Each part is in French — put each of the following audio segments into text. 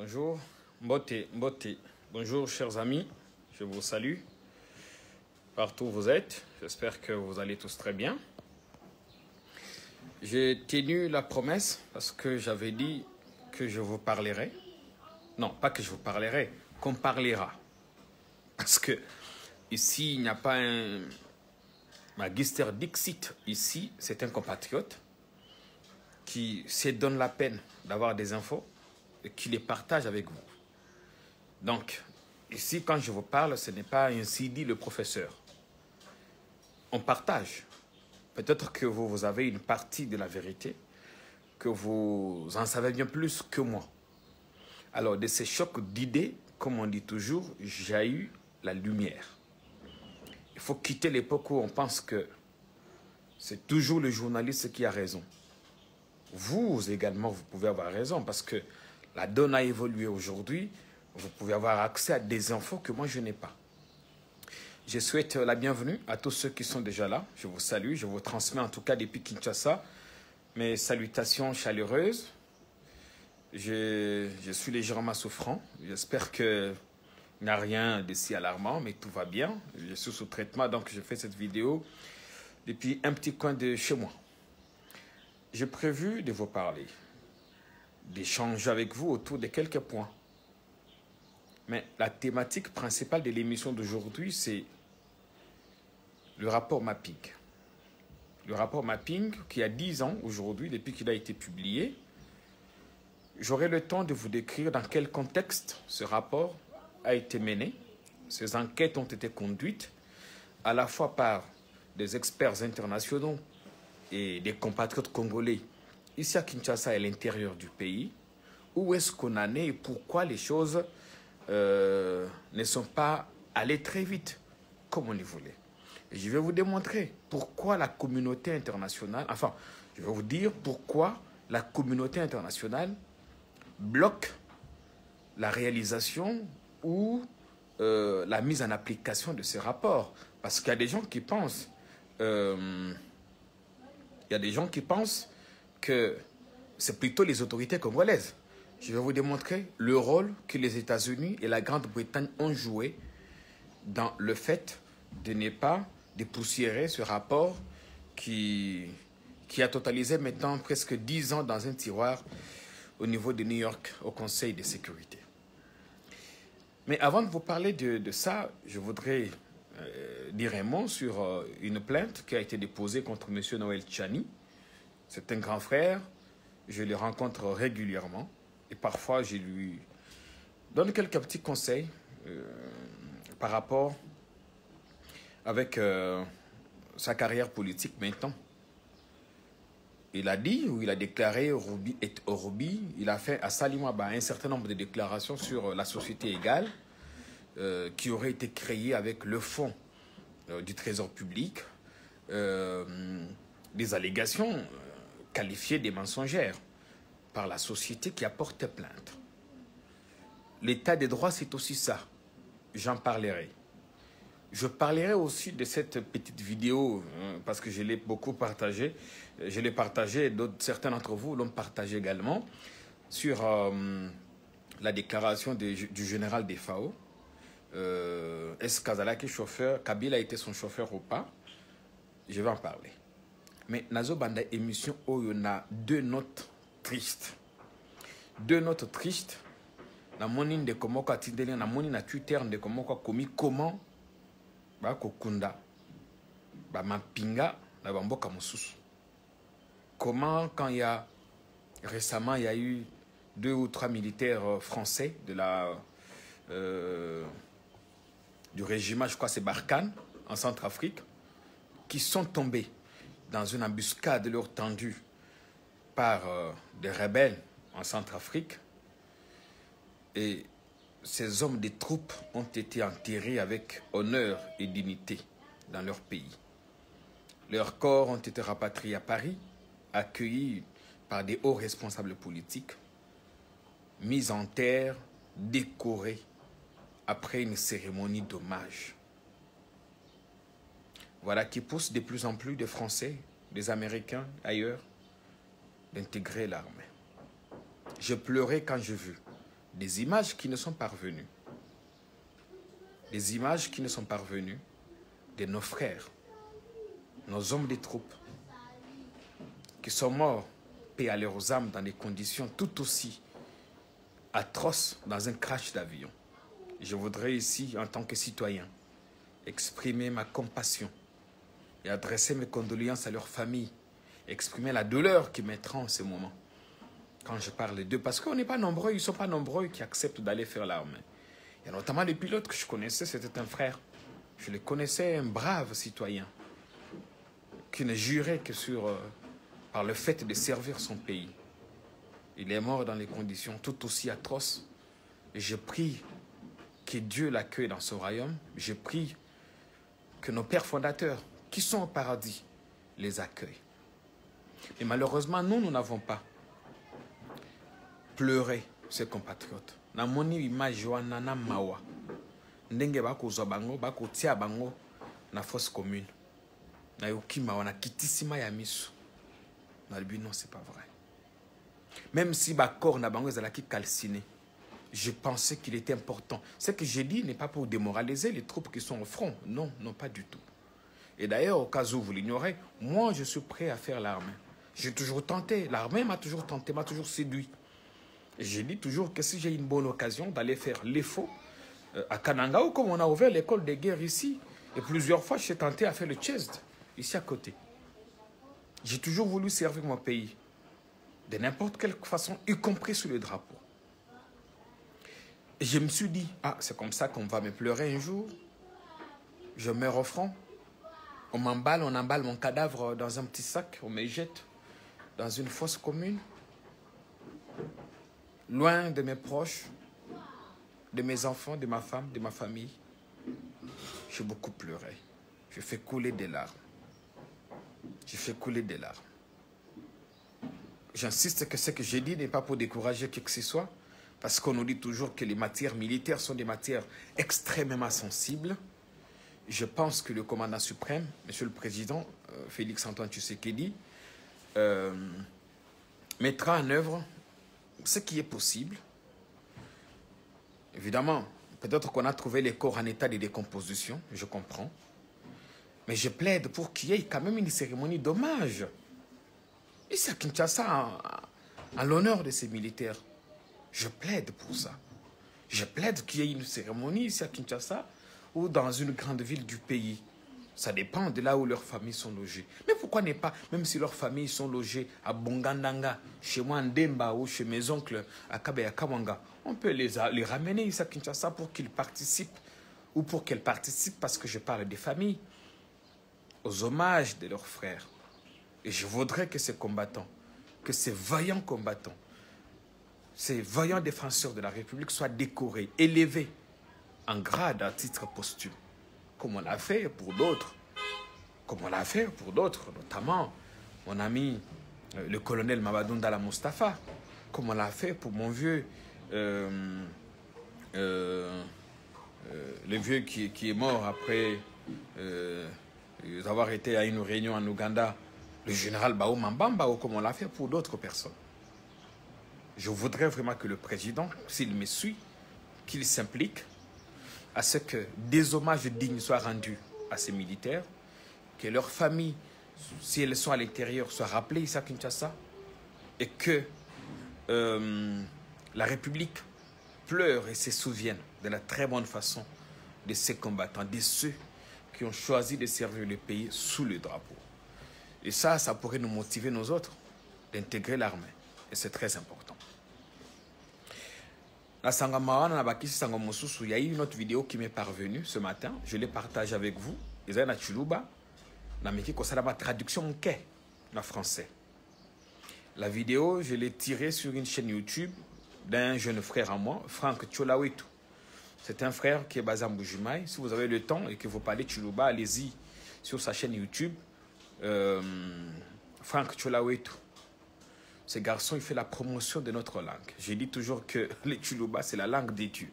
Bonjour, Mbote, Mbote. Bonjour, chers amis. Je vous salue. Partout où vous êtes, j'espère que vous allez tous très bien. J'ai tenu la promesse parce que j'avais dit que je vous parlerai. Non, pas que je vous parlerai, qu'on parlera. Parce que ici, il n'y a pas un Magister Dixit. Ici, c'est un compatriote qui se donne la peine d'avoir des infos qui les partage avec vous. Donc, ici, quand je vous parle, ce n'est pas ainsi dit le professeur. On partage. Peut-être que vous, vous avez une partie de la vérité, que vous en savez bien plus que moi. Alors, de ces chocs d'idées, comme on dit toujours, j'ai eu la lumière. Il faut quitter l'époque où on pense que c'est toujours le journaliste qui a raison. Vous également, vous pouvez avoir raison parce que la donne a évolué aujourd'hui. Vous pouvez avoir accès à des infos que moi, je n'ai pas. Je souhaite la bienvenue à tous ceux qui sont déjà là. Je vous salue. Je vous transmets en tout cas depuis Kinshasa mes salutations chaleureuses. Je, suis légèrement souffrant. J'espère qu'il n'y a rien de si alarmant, mais tout va bien. Je suis sous traitement, donc je fais cette vidéo depuis un petit coin de chez moi. J'ai prévu de vous parler, d'échanger avec vous autour de quelques points. Mais la thématique principale de l'émission d'aujourd'hui, c'est le rapport mapping. Le rapport mapping qui a 10 ans aujourd'hui, depuis qu'il a été publié. J'aurai le temps de vous décrire dans quel contexte ce rapport a été mené. Ces enquêtes ont été conduites à la fois par des experts internationaux et des compatriotes congolais ici à Kinshasa et à l'intérieur du pays. Où est-ce qu'on en est et pourquoi les choses euh, ne sont pas allées très vite comme on les voulait? Et je vais vous démontrer pourquoi la communauté internationale, enfin, je vais vous dire pourquoi la communauté internationale bloque la réalisation ou euh, la mise en application de ces rapports. Parce qu'il y a des gens qui pensent, euh, il y a des gens qui pensent que c'est plutôt les autorités congolaises. Je vais vous démontrer le rôle que les États-Unis et la Grande-Bretagne ont joué dans le fait de ne pas dépoussiérer ce rapport qui, qui a totalisé maintenant presque 10 ans dans un tiroir au niveau de New York au Conseil de sécurité. Mais avant de vous parler de, de ça, je voudrais euh, dire un mot sur euh, une plainte qui a été déposée contre M. Noël Chani. C'est un grand frère, je le rencontre régulièrement et parfois je lui donne quelques petits conseils euh, par rapport avec euh, sa carrière politique maintenant. Il a dit, ou il a déclaré Rubi et Orubi, il a fait à Salimaba un certain nombre de déclarations sur la société égale euh, qui aurait été créée avec le fonds du Trésor public, des allégations qualifiées des mensongères par la société qui a porté plainte. L'état des droits, c'est aussi ça. J'en parlerai. Je parlerai aussi de cette petite vidéo, hein, parce que je l'ai beaucoup partagée. Je l'ai partagée, certains d'entre vous l'ont partagée également, sur euh, la déclaration de, du général des FAO. Euh, Est-ce Kazalaki chauffeur, Kabila a été son chauffeur ou pas? Je vais en parler. Mais Nazo Banda émission, où il y a deux notes tristes. Deux notes tristes. Na moni de komoko atindeli na moni na Twitter de komoko komi comment bakokunda bamapinga na bamboka mosusu comment quand il y a récemment il y a eu deux ou trois militaires euh, français de la euh, du régiment je crois c'est Barkhane en Centrafrique qui sont tombés dans une embuscade leur tendue par euh, des rebelles en Centrafrique et ces hommes des troupes ont été enterrés avec honneur et dignité dans leur pays. Leurs corps ont été rapatriés à Paris, accueillis par des hauts responsables politiques, mis en terre, décorés après une cérémonie d'hommage. Voilà qui pousse de plus en plus de Français, des Américains, ailleurs, d'intégrer l'armée. Je pleurais quand j'ai vu des images qui ne sont parvenues. Des images qui ne sont parvenues de nos frères, nos hommes des troupes, qui sont morts, paix à leurs âmes, dans des conditions tout aussi atroces dans un crash d'avion. Je voudrais ici, en tant que citoyen, exprimer ma compassion et adresser mes condoléances à leurs familles, exprimer la douleur qui mettra en ce moment quand je parle d'eux, parce qu'on n'est pas nombreux, ils ne sont pas nombreux qui acceptent d'aller faire l'armée. Il y a notamment les pilotes que je connaissais, c'était un frère. Je le connaissais, un brave citoyen, qui ne jurait que sur, euh, par le fait de servir son pays. Il est mort dans des conditions tout aussi atroces. Et je prie que Dieu l'accueille dans son royaume. Je prie que nos pères fondateurs, qui sont au paradis, les accueillent. Mais malheureusement, nous, nous n'avons pas pleurer ses compatriotes. Namoni image wana na mawa. Ndenge bakozwa bango bango na fosse commune. Nayoki mawa nakitisi ma ya miso nalobi non c'est pas vrai. Même si bacor na bango ezalaki calciné je pensais qu'il était important. Ce que j'ai dit n'est pas pour démoraliser les troupes qui sont au front. Non non pas du tout et d'ailleurs au cas où vous l'ignorez moi je suis prêt à faire l'armée j'ai toujours tenté l'armée m'a toujours tenté m'a toujours séduit je dis toujours que si j'ai une bonne occasion d'aller faire l'EFO euh, à Kananga, ou comme on a ouvert l'école de guerre ici, et plusieurs fois, j'ai tenté à faire le chest, ici à côté. J'ai toujours voulu servir mon pays, de n'importe quelle façon, y compris sous le drapeau. Et je me suis dit, ah, c'est comme ça qu'on va me pleurer un jour. Je meurs au front. On m'emballe, on emballe mon cadavre dans un petit sac, on me jette dans une fosse commune loin de mes proches, de mes enfants, de ma femme, de ma famille. J'ai beaucoup pleuré. Je fais couler des larmes. Je fais couler des larmes. J'insiste que ce que j'ai dit n'est pas pour décourager qui que ce soit, parce qu'on nous dit toujours que les matières militaires sont des matières extrêmement sensibles. Je pense que le commandant suprême, Monsieur le Président, euh, Félix Antoine Tshisekedi, euh, mettra en œuvre ce qui est possible. Évidemment, peut-être qu'on a trouvé les corps en état de décomposition, je comprends. Mais je plaide pour qu'il y ait quand même une cérémonie d'hommage. Ici à Kinshasa, en, en l'honneur de ces militaires. Je plaide pour ça. Je plaide qu'il y ait une cérémonie ici à Kinshasa ou dans une grande ville du pays. Ça dépend de là où leurs familles sont logées. Mais pourquoi n'est pas, même si leurs familles sont logées à Bongandanga, chez moi en Demba ou chez mes oncles à Kabeya Kawanga, on peut les, les ramener ici à Kinshasa pour qu'ils participent ou pour qu'elles participent parce que je parle des familles, aux hommages de leurs frères. Et je voudrais que ces combattants, que ces vaillants combattants, ces vaillants défenseurs de la République soient décorés, élevés en grade à titre posthume. Comme on l'a fait pour d'autres, comme on l'a fait pour d'autres, notamment mon ami euh, le colonel Mabadoun Dala Mustafa, comme on l'a fait pour mon vieux, euh, euh, le vieux qui, est mort après avoir été à une réunion en Ouganda, le général Bao Mambamba, comme on l'a fait pour d'autres personnes. Je voudrais vraiment que le président, s'il me suit, qu'il s'implique à ce que des hommages dignes soient rendus à ces militaires, que leurs familles, si elles sont à l'extérieur, soient rappelées ici à Kinshasa, et que euh, la République pleure et se souvienne de la très bonne façon de ces combattants, de ceux qui ont choisi de servir le pays sous le drapeau. Et ça, ça pourrait nous motiver, nous autres, d'intégrer l'armée. Et c'est très important. La Sangamawana Nabaki Sangamosusu, il y a eu une autre vidéo qui m'est parvenue ce matin. Je l'ai partagée avec vous. Na Chuluba. En français. La vidéo, je l'ai tirée sur une chaîne YouTube d'un jeune frère à moi, Franck Cholawetu. C'est un frère qui est basé à Mbujimai. Si vous avez le temps et que vous parlez Chuluba, allez-y sur sa chaîne YouTube. Euh, Cholawetu. Ce garçon, il fait la promotion de notre langue. Je dis toujours que le Tchuluba, c'est la langue des dieux.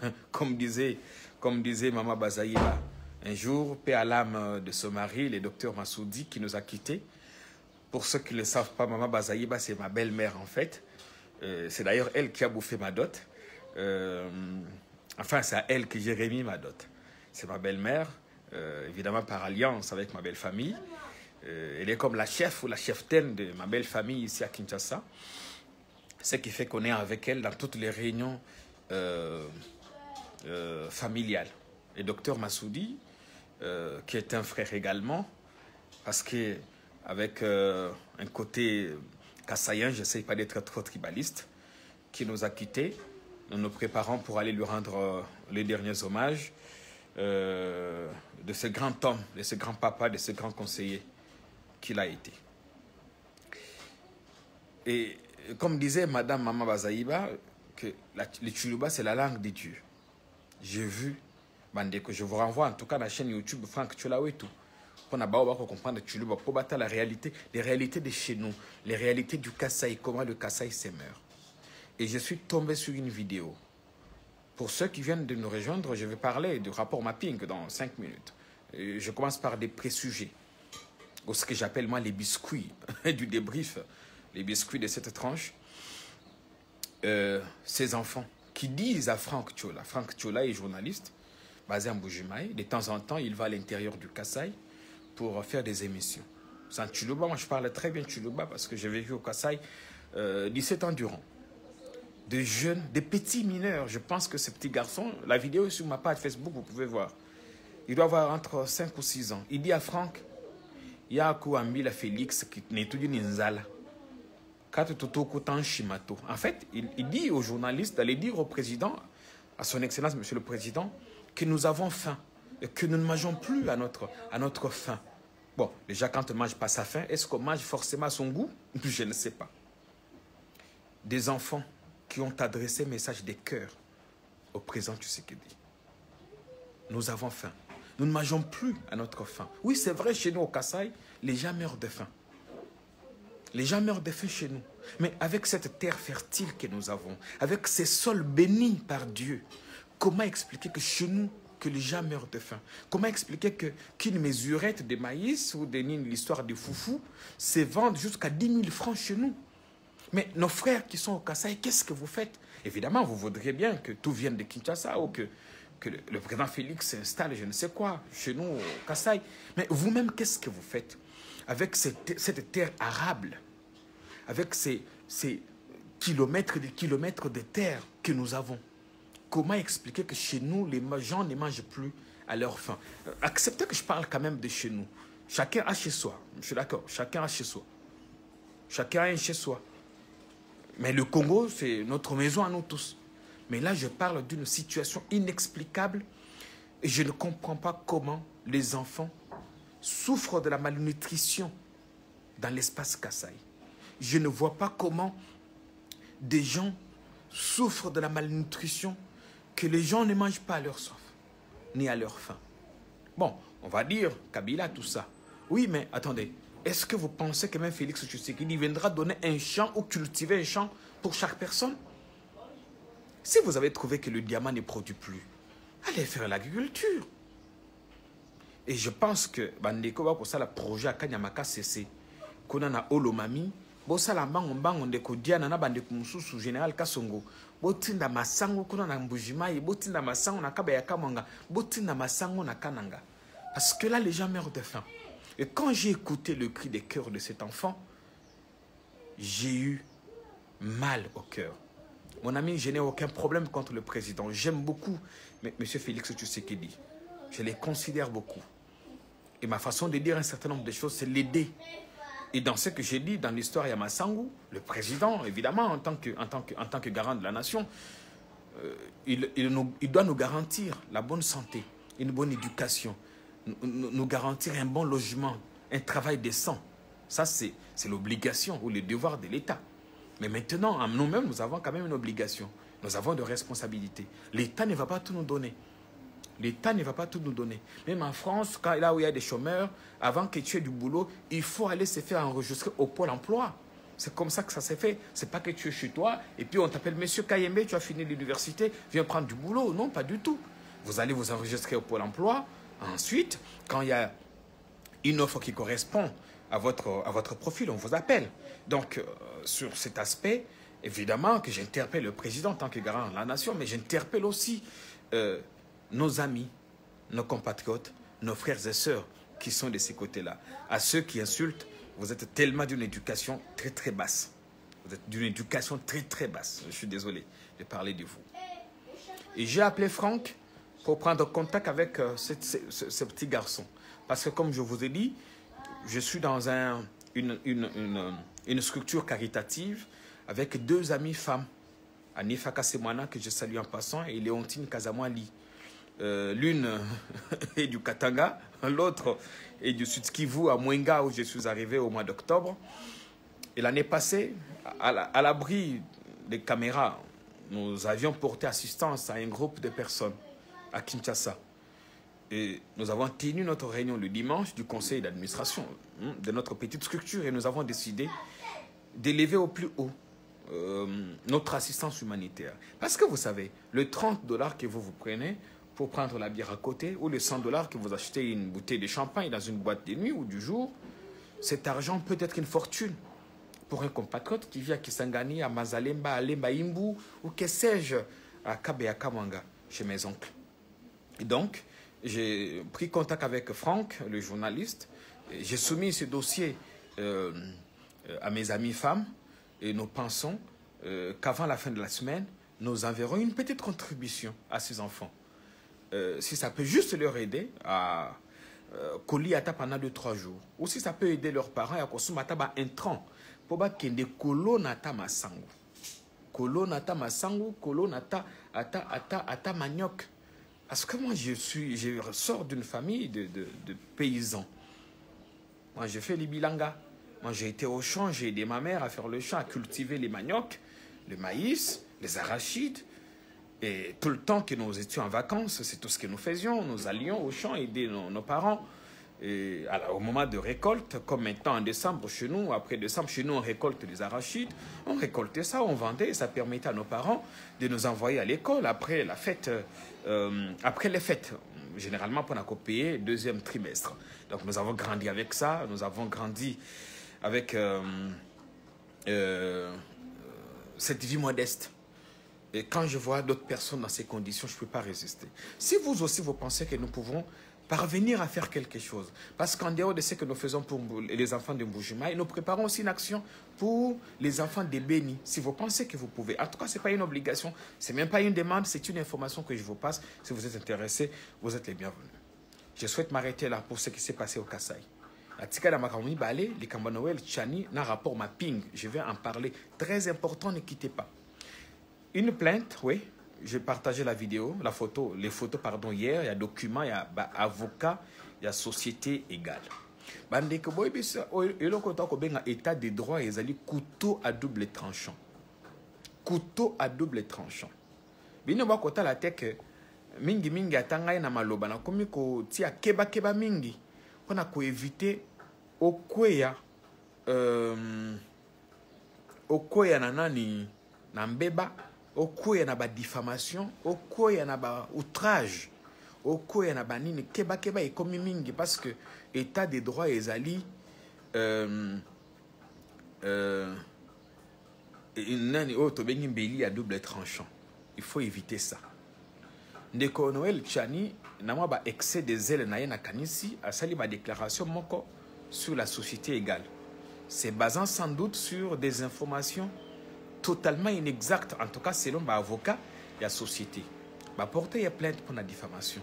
comme, disait, comme disait Mama Bazaïba. Un jour, paix à l'âme de son mari, le docteur Massoudi, qui nous a quittés. Pour ceux qui ne le savent pas, Mama Bazaïba, c'est ma belle-mère en fait. Euh, c'est d'ailleurs elle qui a bouffé ma dot. Euh, enfin, c'est à elle que j'ai remis ma dot. C'est ma belle-mère, euh, évidemment par alliance avec ma belle famille. Euh, elle est comme la chef ou la cheftaine de ma belle famille ici à Kinshasa. Ce qui fait qu'on est avec elle dans toutes les réunions familiales. Et docteur Massoudi, qui est un frère également, parce que avec un côté kassaïen, je n'essaie pas d'être trop tribaliste, qui nous a quittés. Nous nous préparons pour aller lui rendre euh, les derniers hommages euh, de ce grand homme, de ce grand papa, de ce grand conseiller qu'il a été. Et comme disait Madame Mama Bazaïba, que la, le c'est la langue des dieux. J'ai vu, que je vous renvoie en tout cas à la chaîne YouTube Franck tout pour comprendre pour battre la réalité, les réalités de chez nous, les réalités du Kassai, comment le Kassai s'émeurt. Et je suis tombé sur une vidéo. Pour ceux qui viennent de nous rejoindre, je vais parler du rapport mapping dans 5 minutes. je commence par des pré-sujets, ou ce que j'appelle moi les biscuits du débrief, les biscuits de cette tranche. Euh, ces enfants qui disent à Franck Tchola, Franck Tchola est journaliste, basé en Boujumaï, de temps en temps il va à l'intérieur du Kassai, pour faire des émissions. C'est en Chuluba, moi je parle très bien Chuluba parce que j'ai vécu au Kassai 17 euh, ans durant. Des jeunes, des petits mineurs, je pense que ces petits garçons, la vidéo est sur ma page Facebook, vous pouvez voir. Il doit avoir entre 5 ou 6 ans. Il dit à Franck, il y a un Félix qui n'est tout Ninzala. En fait, il, dit aux journalistes d'aller dire au président, à son excellence, monsieur le président, que nous avons faim que nous ne mangeons plus à notre, à notre faim. Bon, déjà, quand on ne mange pas sa faim, est-ce qu'on mange forcément son goût? Je ne sais pas. Des enfants qui ont adressé message des cœurs au sais dit. Nous avons faim. Nous ne mangeons plus à notre faim. Oui, c'est vrai, chez nous au Kassai, les gens meurent de faim. Les gens meurent de faim chez nous. Mais avec cette terre fertile que nous avons, avec ces sols bénis par Dieu, comment expliquer que chez nous, que les gens meurent de faim? Comment expliquer que qu'une mesurette de maïs ou de l'histoire de foufou se vendent jusqu'à 10 000 francs chez nous? Mais nos frères qui sont au Kassai, qu'est-ce que vous faites? Évidemment, vous voudriez bien que tout vienne de Kinshasa ou que, que le, président Félix s'installe, je ne sais quoi, chez nous au Kassai. Mais vous-même, qu'est-ce que vous faites avec cette, terre arable, avec ces, ces kilomètres et des kilomètres de terre que nous avons? Comment expliquer que chez nous, les gens ne mangent plus à leur faim? Euh, Acceptez que je parle quand même de chez nous. Chacun a chez soi. Je suis d'accord. Chacun a chez soi. Chacun a un chez soi. Mais le Congo, c'est notre maison à nous tous. Mais là, je parle d'une situation inexplicable et je ne comprends pas comment les enfants souffrent de la malnutrition dans l'espace Kassai. Je ne vois pas comment des gens souffrent de la malnutrition que les gens ne mangent pas à leur soif, ni à leur faim. Bon, on va dire, Kabila, tout ça. Oui, mais attendez, est-ce que vous pensez que même Félix Tshisekedi viendra donner un champ ou cultiver un champ pour chaque personne? Si vous avez trouvé que le diamant ne produit plus, allez faire l'agriculture. Et je pense que Bandeko ça le projet à Kanyamaka CC. Qu'on a Olomami, bosala mbango mbango ndeko diana na bandeko mosusu général kasongo botinda masango kuna na mbujimai botinda masango na kaba ya kamwanga botinda masango na kananga parce que là les gens meurent de faim et quand j'ai écouté le cri des cœurs de cet enfant j'ai eu mal au cœur mon ami je n'ai aucun problème contre le président j'aime beaucoup monsieur Félix Tshisekedi je les considère beaucoup et ma façon de dire un certain nombre de choses c'est l'aider et dans ce que j'ai dit dans l'histoire Yamasangu, le président, évidemment, en tant que, en garant de la nation, euh, il, il, doit nous garantir la bonne santé, une bonne éducation, nous, nous garantir un bon logement, un travail décent. Ça, c'est l'obligation ou le devoir de l'État. Mais maintenant, nous-mêmes, nous avons quand même une obligation. Nous avons de responsabilités. L'État ne va pas tout nous donner. L'État ne va pas tout nous donner. Même en France, quand, là où il y a des chômeurs, avant que tu aies du boulot, il faut aller se faire enregistrer au pôle emploi. C'est comme ça que ça s'est fait. C'est pas que tu es chez toi et puis on t'appelle Monsieur Kayembe, tu as fini l'université, viens prendre du boulot. Non, pas du tout. Vous allez vous enregistrer au pôle emploi. Ensuite, quand il y a une offre qui correspond à votre, à votre profil, on vous appelle. Donc, euh, sur cet aspect, évidemment que j'interpelle le président en tant que garant de la nation, mais j'interpelle aussi euh, nos amis, nos compatriotes, nos frères et sœurs qui sont de ces côtés-là. À ceux qui insultent, vous êtes tellement d'une éducation très très basse. Vous êtes d'une éducation très très basse. Je suis désolé de parler de vous. Et j'ai appelé Franck pour prendre contact avec euh, ce, petit garçon. Parce que comme je vous ai dit, je suis dans un, une, une structure caritative avec deux amies femmes. Anifa Kasemwana, que je salue en passant, et Léontine Kazamwali. Euh, L'une est du Katanga, l'autre est du Sud Kivu, à Mwenga, où je suis arrivé au mois d'octobre. Et l'année passée, à l'abri des caméras, nous avions porté assistance à un groupe de personnes à Kinshasa. Et nous avons tenu notre réunion le dimanche du conseil d'administration hein, de notre petite structure et nous avons décidé d'élever au plus haut euh, notre assistance humanitaire. Parce que vous savez, le 30 dollars que vous vous prenez pour prendre la bière à côté ou les 100 dollars que vous achetez une bouteille de champagne dans une boîte de nuit ou du jour, cet argent peut être une fortune pour un compatriote qui vit à Kisangani, à Mazalemba, à Lemba Imbu ou que sais-je, à Kabe chez mes oncles. Et donc, j'ai pris contact avec Franck, le journaliste. J'ai soumis ce dossier euh, à mes amis femmes et nous pensons euh, qu'avant la fin de la semaine, nous enverrons une petite contribution à ces enfants. Euh, si ça peut juste leur aider à coller à pendant 2-3 jours, ou si ça peut aider leurs parents à consommer un tronc pour que de kolo nata masangu. Kolo nata masangu, kolo nata ata ata ata manioc. Parce que moi, je, suis, je ressors d'une famille de, de, paysans. Moi, j'ai fait les bilanga. Moi, j'ai été au champ, j'ai aidé ma mère à faire le champ, à cultiver les maniocs, le maïs, les arachides. Et tout le temps que nous étions en vacances, c'est tout ce que nous faisions. Nous allions au champ aider nos parents. Et au moment de récolte, comme maintenant en décembre chez nous, après décembre, chez nous, on récolte les arachides. On récoltait ça, on vendait, ça permettait à nos parents de nous envoyer à l'école après la fête, euh, après les fêtes, généralement pour nous payer deuxième trimestre. Donc nous avons grandi avec ça, nous avons grandi avec euh, euh, cette vie modeste. Et quand je vois d'autres personnes dans ces conditions, je ne peux pas résister. Si vous aussi, vous pensez que nous pouvons parvenir à faire quelque chose. Parce qu'en dehors de ce que nous faisons pour les enfants de Mbujima, nous préparons aussi une action pour les enfants de Béni. Si vous pensez que vous pouvez. En tout cas, ce n'est pas une obligation, ce n'est même pas une demande, c'est une information que je vous passe. Si vous êtes intéressé, vous êtes les bienvenus. Je souhaite m'arrêter là pour ce qui s'est passé au Kassai. Atika Makamuni Balé, les Kambanoël, Chani, un rapport mapping. Je vais en parler. Très important, ne quittez pas. Une plainte, oui, j'ai partagé la vidéo, la photo, les photos, pardon, hier. Il y a document, il y a bah, avocat, il y a société égale. bandeko boyebisa eloko to kobenga état de droit ezali couteau à double tranchant couteau à double tranchant bino bakotala te ke mingimingi ata ngai na maloba nakomi kotia kebakeba mingi mpona koevite okweya euh, okweya na nani? Na mbeba okoya na badifamation okoya na baoutrage okoya na banini kebakeba ekomi mingi parce que état de droit ezali euh, euh, nani? Oyo tobengi mbeli ya double tranchant. Il faut éviter ça. Ndeko noel chani na mwa baexcès de zele na ye nakanisi asali badéclaration moko sur la société égale c'est basant sans doute sur des informations totalement inexact, en tout cas selon l'avocat de la société. Bah porter plainte pour la diffamation.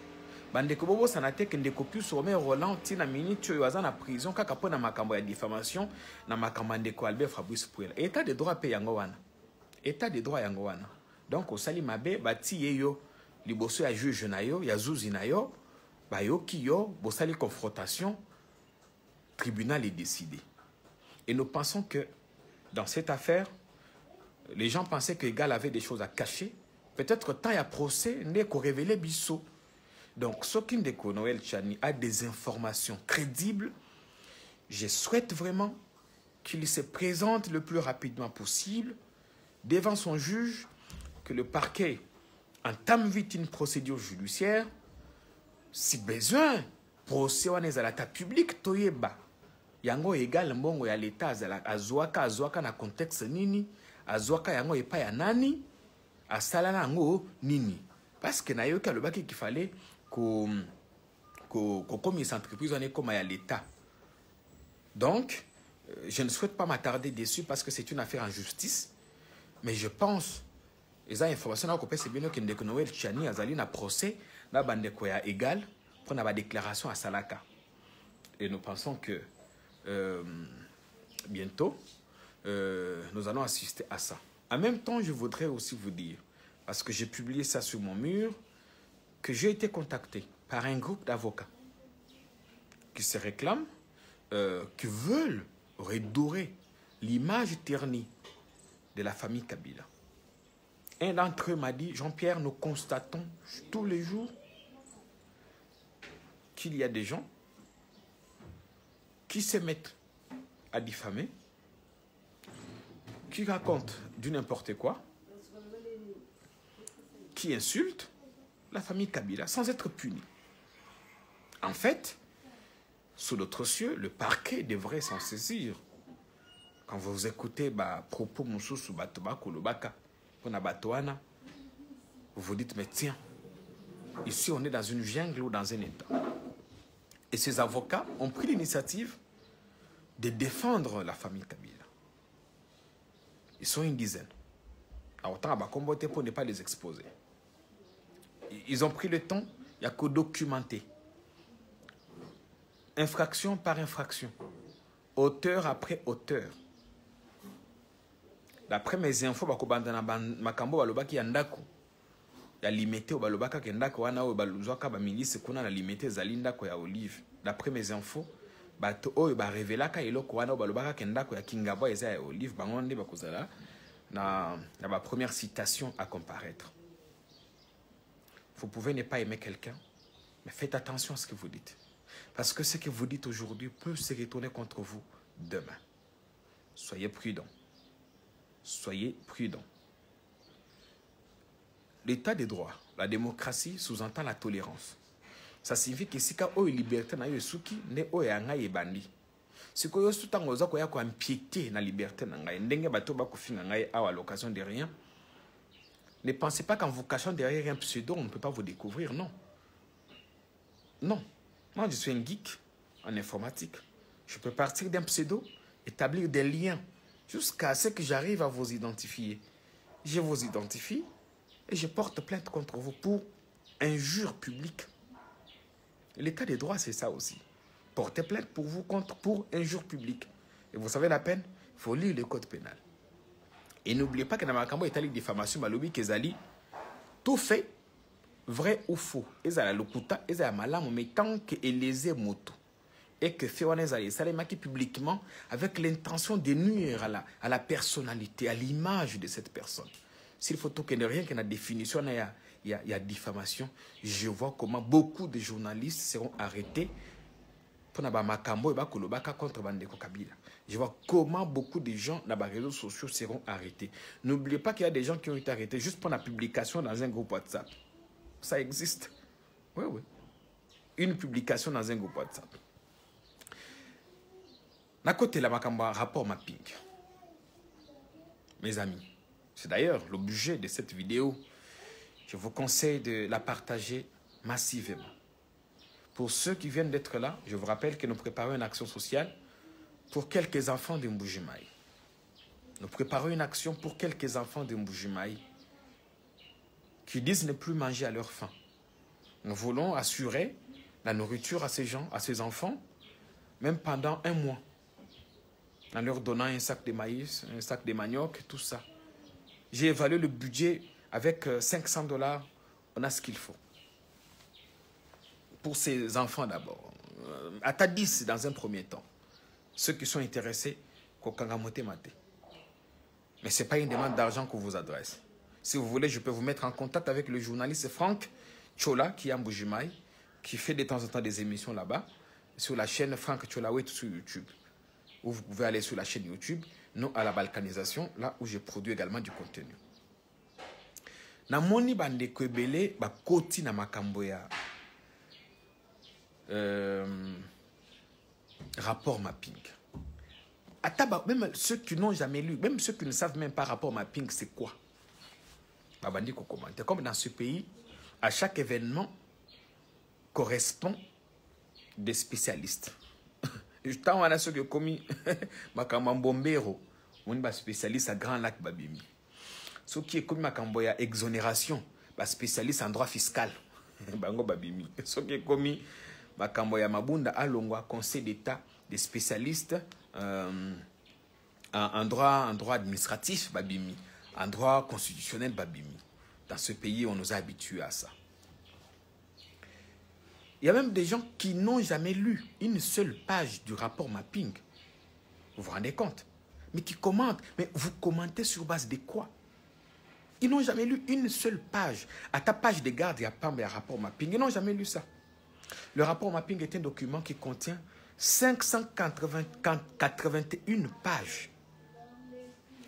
bandeko bobosana te ke ndeko plus ome roland ntina miniti oyo aza na prison kaka mpo na makambo ya diffamation na makambo ya ndeko albert fabrice puela état de droit mpe yango wana de droit yango wana donc osali mabe bati ye yo liboso ya juge na yo ya zuzi na yo bayoki yo bosali confrontation tribunal est décidé et nous pensons que dans cette affaire les gens pensaient que Egal avait des choses à cacher. Peut-être tant à procès n'est qu'au révélé Bissot. Donc, Sokin de Noël Chani a des informations crédibles. Je souhaite vraiment qu'il se présente le plus rapidement possible devant son juge, que le parquet entame vite une procédure judiciaire. Si besoin, procès à l'état public, toyeba. Yango égal mbongo ya l'état azwaka azwaka na contexte nini? Azwaka yango epai ya nani? Asala na nini? Parce que nayoki alobaki fallait kokomisa entreprise wana ekoma ya l'état. Donc euh, je ne souhaite pas m'attarder dessus parce que c'est une affaire en justice mais je pense eza information nakopesa bino ke ndeko noel chani azali na procès na bandeko ya égal mpona badéclaration asalaka et nous pensons que euh, bientôt euh, nous allons assister à ça. En même temps je voudrais aussi vous dire parce que j'ai publié ça sur mon mur que j'ai été contacté par un groupe d'avocats qui se réclament euh, qui veulent redorer l'image ternie de la famille Kabila. Un d'entre eux m'a dit, Jean-Pierre, nous constatons tous les jours qu'il y a des gens qui se mettent à diffamer, qui racontent du n'importe quoi, qui insultent la famille Kabila sans être punis. En fait, sous d'autres cieux, le parquet devrait s'en saisir. Quand vous écoutez bah, propos Moussou Batoba Kolobaka, vous vous dites, mais tiens, ici on est dans une jungle ou dans un État. Et ces avocats ont pris l'initiative de défendre la famille Kabila. Ils sont une dizaine. Autant pour ne pas les exposer. Ils ont pris le temps, il n'y a que documenter. Infraction par infraction. Auteur après auteur. d'après mes infos bakobanda na makambo balobaki ya ndako ya limete oyo balobaka ke ndako wana oyo bazwaka bamilisi kuna na limete ezali ndako ya olive. D'après mes infos bato oyo barevelaka eloko wana oyo balobaka ke ndako ya kingabo eza ya olive bango nde bakozala na, na bapremière citation à comparaître. Vous pouvez ne pas aimer quelqu'un mais faites attention à ce que vous dites. Parce que ce que vous dites aujourd'hui peut se retourner contre vous demain. Soyez prudents soyez prudents. L'état des droits, la démocratie sous-entend la tolérance. Ça signifie que si on a liberté na yo suki ne oyo anga ebandi. sikoyo so ntango oza koya na liberté na ngai ndenge bato ngai à l'occasion de rien ne pensez pas qu'en vous cachant derrière un pseudo on ne peut pas vous découvrir non non moi je suis un geek en informatique je peux partir d'un pseudo établir des liens jusqu'à ce que j'arrive à vous identifier. Je vous identifie et je porte plainte contre vous pour injure publique. L'état des droits, c'est ça aussi. Porter plainte pour vous contre pour injure publique. Et vous savez la peine? Il faut lire le code pénal. Et n'oubliez pas que dans est une diffamation, balobi kezali tout fait vrai ou faux. Ezala lokuta, ezala malamu, mais tant que eleze moto et que Féwaneza et Salemaki publiquement avec l'intention de nuire la, à la personnalité, à l'image de cette personne. S'il faut tout qu'il rien que la définition, il y, a, diffamation. Je vois comment beaucoup de journalistes seront arrêtés pour makambo et contre Bandeko Kabila. Je vois comment beaucoup de gens dans les réseaux sociaux seront arrêtés. N'oubliez pas qu'il y a des gens qui ont été arrêtés juste pour la publication dans un groupe WhatsApp. Ça existe. Oui, oui. Une publication dans un groupe WhatsApp. nakotela makambo ya rapport mapping mes amis c'est d'ailleurs l'objet de cette vidéo je vous conseille de la partager massivement. Pour ceux qui viennent d'être là je vous rappelle que nous préparons une action sociale pour quelques enfants de Mbujimaï nous préparons une action pour quelques enfants de Mbujimaï qui disent ne plus manger à leur faim. Nous voulons assurer la nourriture à ces gens, à ces enfants, même pendant un mois en leur donnant un sac de maïs, un sac de manioc, tout ça. J'ai évalué le budget avec 500 dollars, on a ce qu'il faut. Pour ces enfants d'abord. À ta 10 dans un premier temps. Ceux qui sont intéressés, mais ce n'est pas une demande d'argent qu'on vous adresse. Si vous voulez, je peux vous mettre en contact avec le journaliste Franck Chola, qui est en Boujimaï, qui fait de temps en temps des émissions là-bas, sur la chaîne Franck Chola sur YouTube ou vous pouvez aller sur la chaîne YouTube, à la balkanisation, là où je produis également du contenu. namoni bandeko na makambo ya euh, rapport mapping même ceux qui n'ont jamais lu, même ceux qui ne savent même pas rapport mapping, c'est quoi? Babandi commenter. Comme dans ce pays, à chaque événement correspond des spécialistes. Tant on a ceux qui ont commis Makamambombero, on est spécialiste à Grand Lac Babimi. Ceux qui ont commis Makamboya exonération, spécialiste en droit fiscal. Bango Babimi. Qui ont commis Makamboya Mabunda Alongwa, Conseil d'État des spécialistes euh, en, droit, en droit administratif Babimi, en droit constitutionnel Babimi. Dans ce pays, on nous a habitués à ça. Il y a même des gens qui n'ont jamais lu une seule page du rapport mapping. Vous vous rendez compte? Mais qui commentent. Mais vous commentez sur base de quoi? Ils n'ont jamais lu une seule page. À ta page de garde, il y a pas un rapport mapping. Ils n'ont jamais lu ça. Le rapport mapping est un document qui contient 581 pages.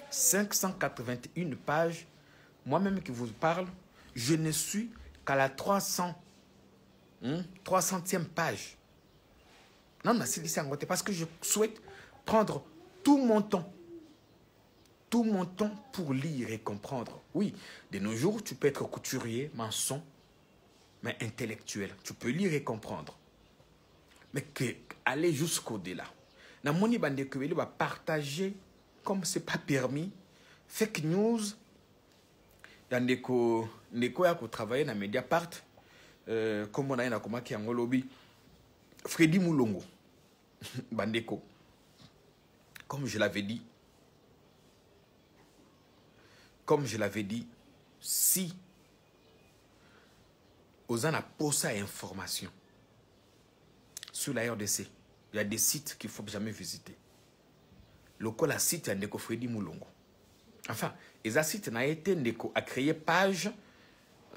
581 pages. Moi-même qui vous parle, je ne suis qu'à la 300 300e hmm? page. Non, mais c'est parce que je souhaite prendre tout mon temps. Tout mon temps pour lire et comprendre. Oui, de nos jours, tu peux être couturier, maçon, mais intellectuel. Tu peux lire et comprendre. Mais que, aller jusqu'au-delà. Dans mon il va partager, comme ce n'est pas permis, fake news. Dans des co, des co, travailler dans Mediapart euh, comme on a nakomaki yango lobi Freddy Moulongo bandeko comme je l'avais dit comme je l'avais dit si aux a posa information sur la RDC il y a des sites qu'il faut jamais visiter lokola site ya ndeko Freddy Moulongo enfin eza site na été ndeko a créé page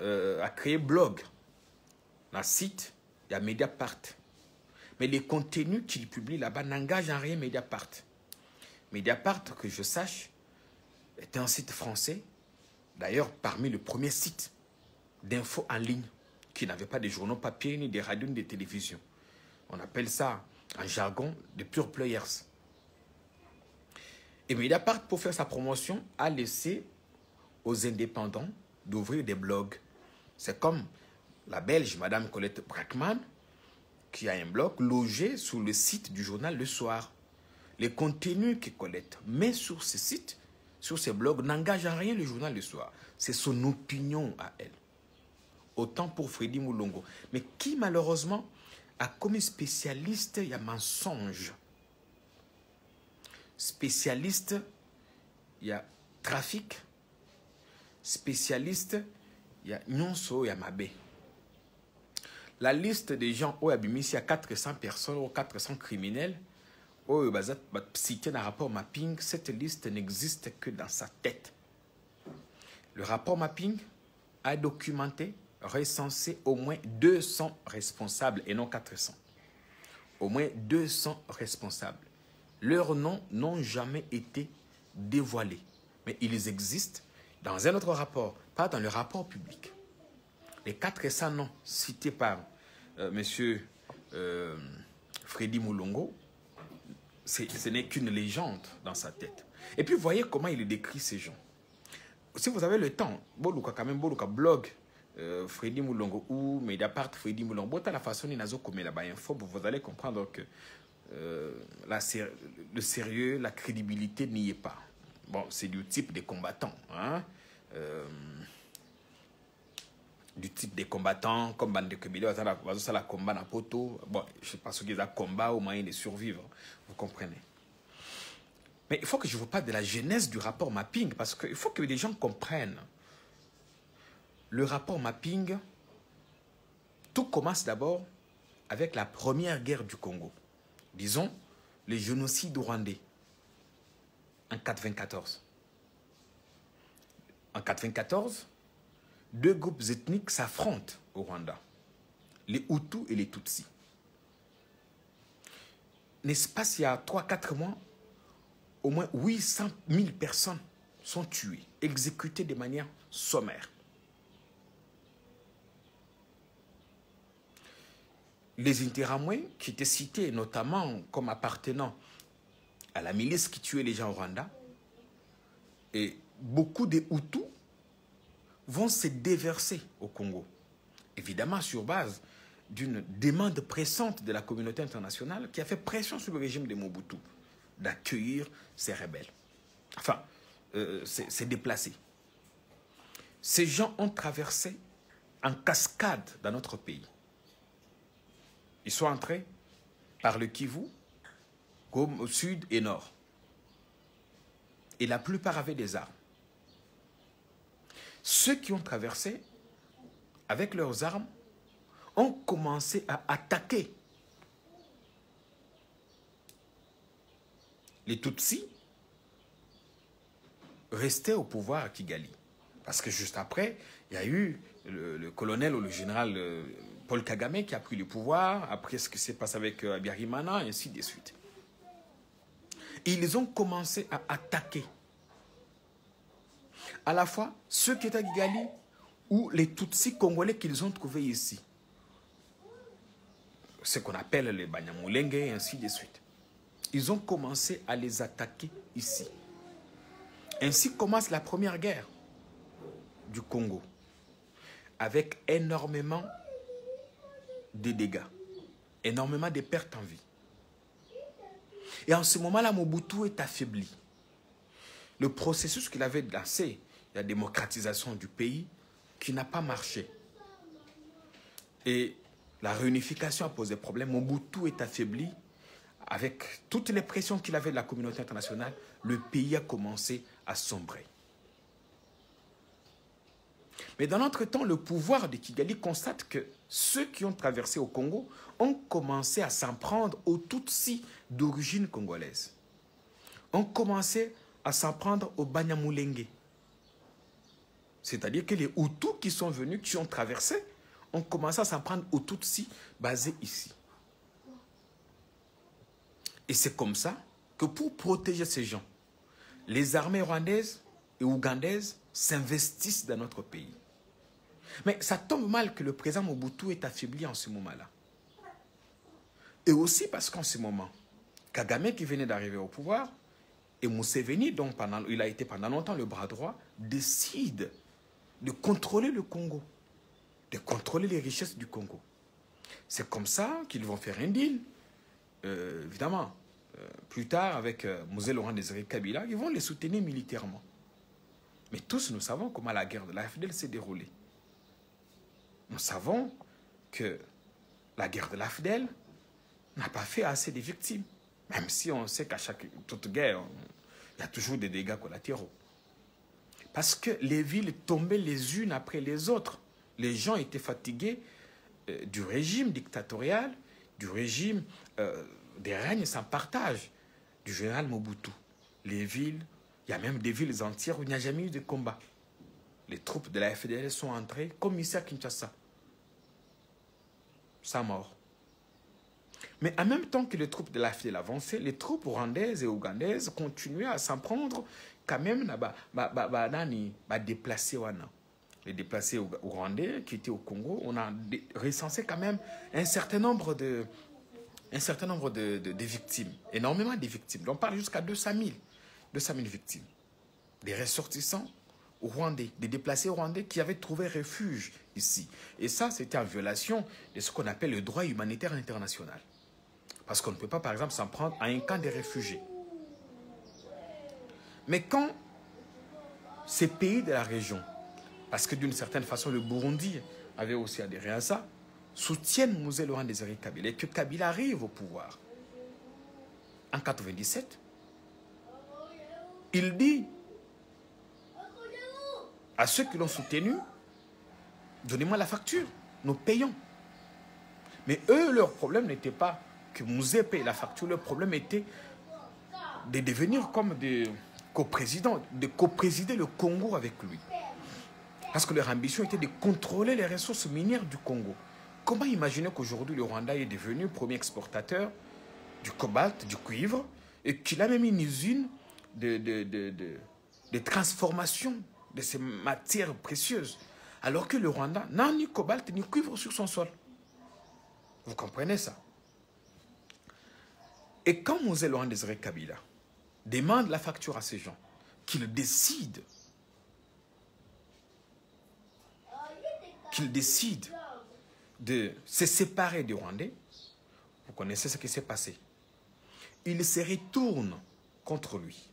euh, a créé blog le site, il y a Mediapart. Mais les contenus qu'il publie là-bas n'engagent en rien Mediapart. Mediapart, que je sache, est un site français, d'ailleurs parmi les premiers sites d'infos en ligne, qui n'avait pas de journaux papier, ni des radios, ni des télévisions. On appelle ça, en jargon, des pure players. Et Mediapart, pour faire sa promotion, a laissé aux indépendants d'ouvrir des blogs. C'est comme la Belge, Madame Colette Brackman, qui a un blog logé sur le site du journal Le Soir. Les contenus que Colette met sur ce site, sur ces blogs, n'engagent en rien le journal Le Soir. C'est son opinion à elle. Autant pour Freddy Moulongo. Mais qui, malheureusement, a commis spécialiste, il y a mensonge. Spécialiste, il y a trafic. Spécialiste, il y a nyonso, la liste des gens où il y a 400 personnes ou 400 criminels où cité dans le rapport mapping cette liste n'existe que dans sa tête. Le rapport mapping a documenté recensé au moins 200 responsables et non 400 au moins 200 responsables. Leurs noms n'ont jamais été dévoilés. Mais ils existent dans un autre rapport pas dans le rapport public. Les 400 noms cités par euh, monsieur euh, Freddy Moulongo, ce n'est qu'une légende dans sa tête. Et puis, voyez comment il décrit ces gens. Si vous avez le temps, Boluka quand même, Boluka blog, euh, Freddy Moulongo ou Mediapart Freddy Moulongo, la façon dont il a commis la info, vous allez comprendre que euh, la, le sérieux, la crédibilité n'y est pas. Bon, c'est du type des combattants. Hein? Euh, du type des combattants, comme Bande Kebile, ça la combat na poto. Bon, je sais pas ce qu'ils ont combat au moyen de survivre. Vous comprenez. Mais il faut que je vous parle de la genèse du rapport mapping, parce qu'il faut que les gens comprennent. Le rapport mapping, tout commence d'abord avec la première guerre du Congo. Disons, le génocide rwandais en 94. En 94, deux groupes ethniques s'affrontent au Rwanda, les Hutus et les Tutsis. N'est-ce pas s'il y a 3-4 mois, au moins 800 000 personnes sont tuées, exécutées de manière sommaire? Les Interamoués, qui étaient cités notamment comme appartenant à la milice qui tuait les gens au Rwanda. Et beaucoup de Hutus vont se déverser au Congo. Évidemment, sur base d'une demande pressante de la communauté internationale qui a fait pression sur le régime de Mobutu d'accueillir ces rebelles. Enfin, euh, c'est déplacé. Ces gens ont traversé en cascade dans notre pays. Ils sont entrés par le Kivu, au sud et nord. Et la plupart avaient des armes. Ceux qui ont traversé, avec leurs armes, ont commencé à attaquer les Tutsis restaient au pouvoir à Kigali. Parce que juste après, il y a eu le, colonel ou le général euh, Paul Kagame qui a pris le pouvoir, après ce qui s'est passé avec euh, Abiyarimana, et ainsi de suite. ils ont commencé à attaquer à la fois ceux qui étaient à Kigali ou les Tutsis congolais qu'ils ont trouvés ici. Ce qu'on appelle les Banyamulenge et ainsi de suite. Ils ont commencé à les attaquer ici. Ainsi commence la première guerre du Congo, avec énormément de dégâts, énormément de pertes en vie. Et en ce moment-là, Mobutu est affaibli. Le processus qu'il avait lancé, la démocratisation du pays, qui n'a pas marché. Et la réunification a posé problème. Mobutu est affaibli. Avec toutes les pressions qu'il avait de la communauté internationale, le pays a commencé à sombrer. Mais dans l'entretemps, le pouvoir de Kigali constate que ceux qui ont traversé au Congo ont commencé à s'en prendre aux Tutsis d'origine congolaise. Ont commencé à s'en prendre aux Banyamulenge. C'est-à-dire que les Hutus qui sont venus, qui ont traversé, ont commencé à s'en prendre aux Tutsis basés ici. Et c'est comme ça que pour protéger ces gens, les armées rwandaises et ougandaises s'investissent dans notre pays. Mais ça tombe mal que le président Mobutu est affaibli en ce moment-là. Et aussi parce qu'en ce moment, Kagame qui venait d'arriver au pouvoir, et dont pendant, il a été pendant longtemps le bras droit, décide de contrôler le Congo, de contrôler les richesses du Congo. C'est comme ça qu'ils vont faire un deal. Euh, évidemment, euh, plus tard avec euh, Mosé Laurent Désiré Kabila, ils vont les soutenir militairement. Mais tous nous savons comment la guerre de la FDL s'est déroulée. Nous savons que la guerre de la FDL n'a pas fait assez de victimes. Même si on sait qu'à chaque toute guerre, il y a toujours des dégâts collatéraux. Parce que les villes tombaient les unes après les autres. Les gens étaient fatigués euh, du régime dictatorial, du régime euh, des règnes sans partage du général Mobutu. Les villes, il y a même des villes entières où il n'y a jamais eu de combat. Les troupes de la FDL sont entrées comme ici à Kinshasa. Sans mort. Mais en même temps que les troupes de la FDL avançaient, les troupes rwandaises et ougandaises continuaient à s'en prendre quand même à déplacer les déplacés rwandais qui étaient au Congo, on a recensé quand même un certain nombre de, un certain nombre de, de, victimes, énormément de victimes. On parle jusqu'à 200 000, 200 000 victimes. Des ressortissants rwandais, des déplacés rwandais qui avaient trouvé refuge ici. Et ça, c'était en violation de ce qu'on appelle le droit humanitaire international. Parce qu'on ne peut pas, par exemple, s'en prendre à un camp de réfugiés. Mais quand ces pays de la région, parce que d'une certaine façon, le Burundi avait aussi adhéré à ça, soutiennent Mosé Laurent Désiré Kabila et que Kabila arrive au pouvoir en 97, il dit à ceux qui l'ont soutenu, donnez-moi la facture, nous payons. Mais eux, leur problème n'était pas que Mouzé paye la facture, leur problème était de devenir comme des coprésidents, de coprésider le Congo avec lui. Parce que leur ambition était de contrôler les ressources minières du Congo. Comment imaginer qu'aujourd'hui le Rwanda est devenu premier exportateur du cobalt, du cuivre, et qu'il a même une usine de, de, de, de, transformation de ces matières précieuses, alors que le Rwanda n'a ni cobalt ni cuivre sur son sol? Vous comprenez ça? Et quand Mosé Laurent Désiré Kabila demande la facture à ces gens, qu'ils décident, qu'ils décident de se séparer du Rwandais, vous connaissez ce qui s'est passé. Il se retourne contre lui.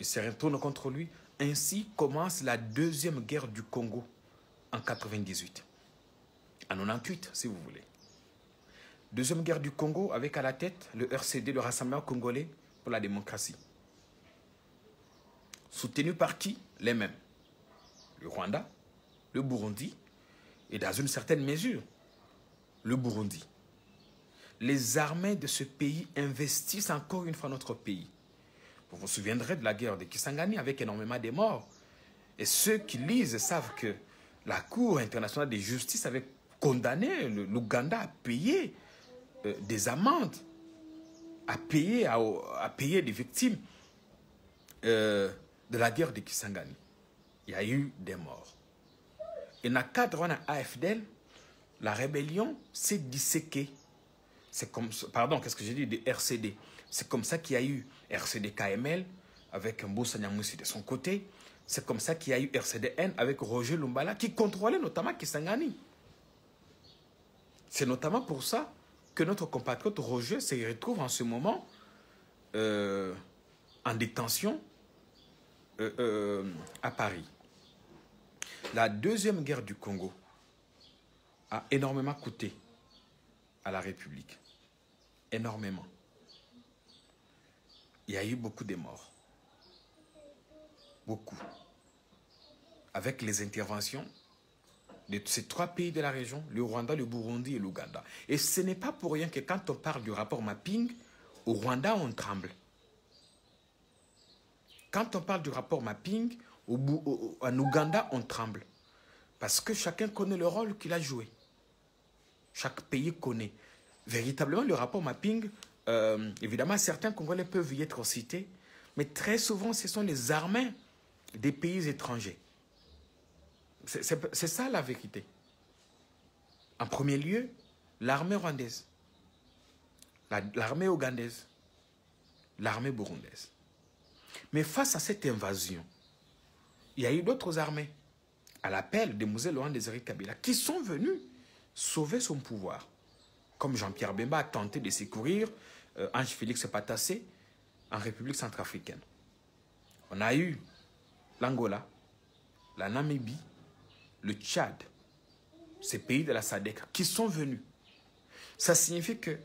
Il se retourne contre lui. Ainsi commence la deuxième guerre du Congo en 98. En 98, si vous voulez. Deuxième guerre du Congo avec à la tête le RCD, le Rassemblement congolais pour la démocratie. Soutenu par qui? Les mêmes. Le Rwanda, le Burundi et dans une certaine mesure, le Burundi. Les armées de ce pays investissent encore une fois notre pays. Vous vous souviendrez de la guerre de Kisangani avec énormément de morts. Et ceux qui lisent savent que la Cour internationale de justice avait condamné l'Ouganda à payer euh, des amendes, à payer, à, payer des victimes euh, de la guerre de Kisangani. Il y a eu des morts. Et dans le cadre de AFDL, la rébellion s'est disséquée. C'est comme pardon, qu'est-ce que j'ai dit, des RCD. C'est comme ça qu'il y a eu RCD KML avec Mboussa de son côté. C'est comme ça qu'il y a eu RCDN avec Roger Lumbala qui contrôlait notamment Kisangani. C'est notamment pour ça que notre compatriote Roger se retrouve en ce moment euh, en détention euh, euh, à Paris. La deuxième guerre du Congo a énormément coûté à la République. Énormément. Il y a eu beaucoup de morts. Beaucoup. Avec les interventions de ces trois pays de la région, le Rwanda, le Burundi et l'Ouganda. Et ce n'est pas pour rien que quand on parle du rapport mapping, au Rwanda, on tremble. Quand on parle du rapport mapping, en Ouganda, on tremble. Parce que chacun connaît le rôle qu'il a joué. Chaque pays connaît. Véritablement, le rapport mapping, euh, évidemment, certains Congolais peuvent y être cités, mais très souvent, ce sont les armées des pays étrangers. C'est ça la vérité. En premier lieu, l'armée rwandaise, l'armée ougandaise, l'armée burundaise. Mais face à cette invasion, il y a eu d'autres armées, à l'appel de Mosée Laurent Désiré Kabila, qui sont venus sauver son pouvoir. Comme Jean-Pierre Bemba a tenté de secourir euh, Ange Félix Patassé en République centrafricaine. On a eu l'Angola, la Namibie, le Tchad, ces pays de la SADC qui sont venus. Ça signifie que,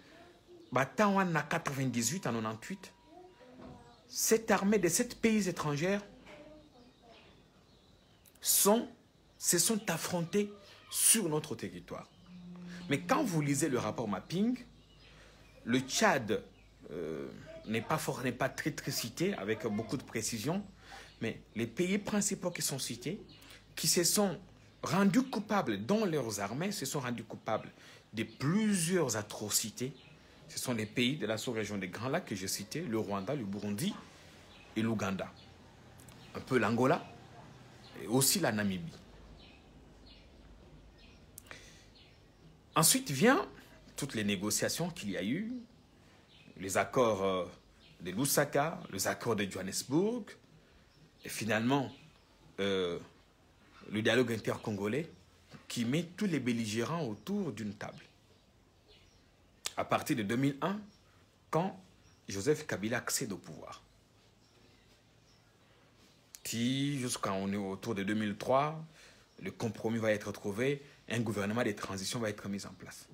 en 98, en 98, cette armée de sept pays étrangers se sont affrontés sur notre territoire. Mais quand vous lisez le rapport mapping, le Tchad euh, n'est pas pas très cité avec beaucoup de précision, mais les pays principaux qui sont cités, qui se sont rendus coupables dans leurs armées, se sont rendus coupables de plusieurs atrocités. Ce sont les pays de la sous-région des Grands Lacs que j'ai cités, le Rwanda, le Burundi et l'Ouganda. Un peu l'Angola, et aussi la Namibie. Ensuite vient toutes les négociations qu'il y a eu, les accords euh, de Lusaka, les accords de Johannesburg, et finalement euh, le dialogue intercongolais qui met tous les belligérants autour d'une table. À partir de 2001, quand Joseph Kabila accède au pouvoir qui, jusqu'à on est autour de 2003, le compromis va être trouvé, un gouvernement de transition va être mis en place.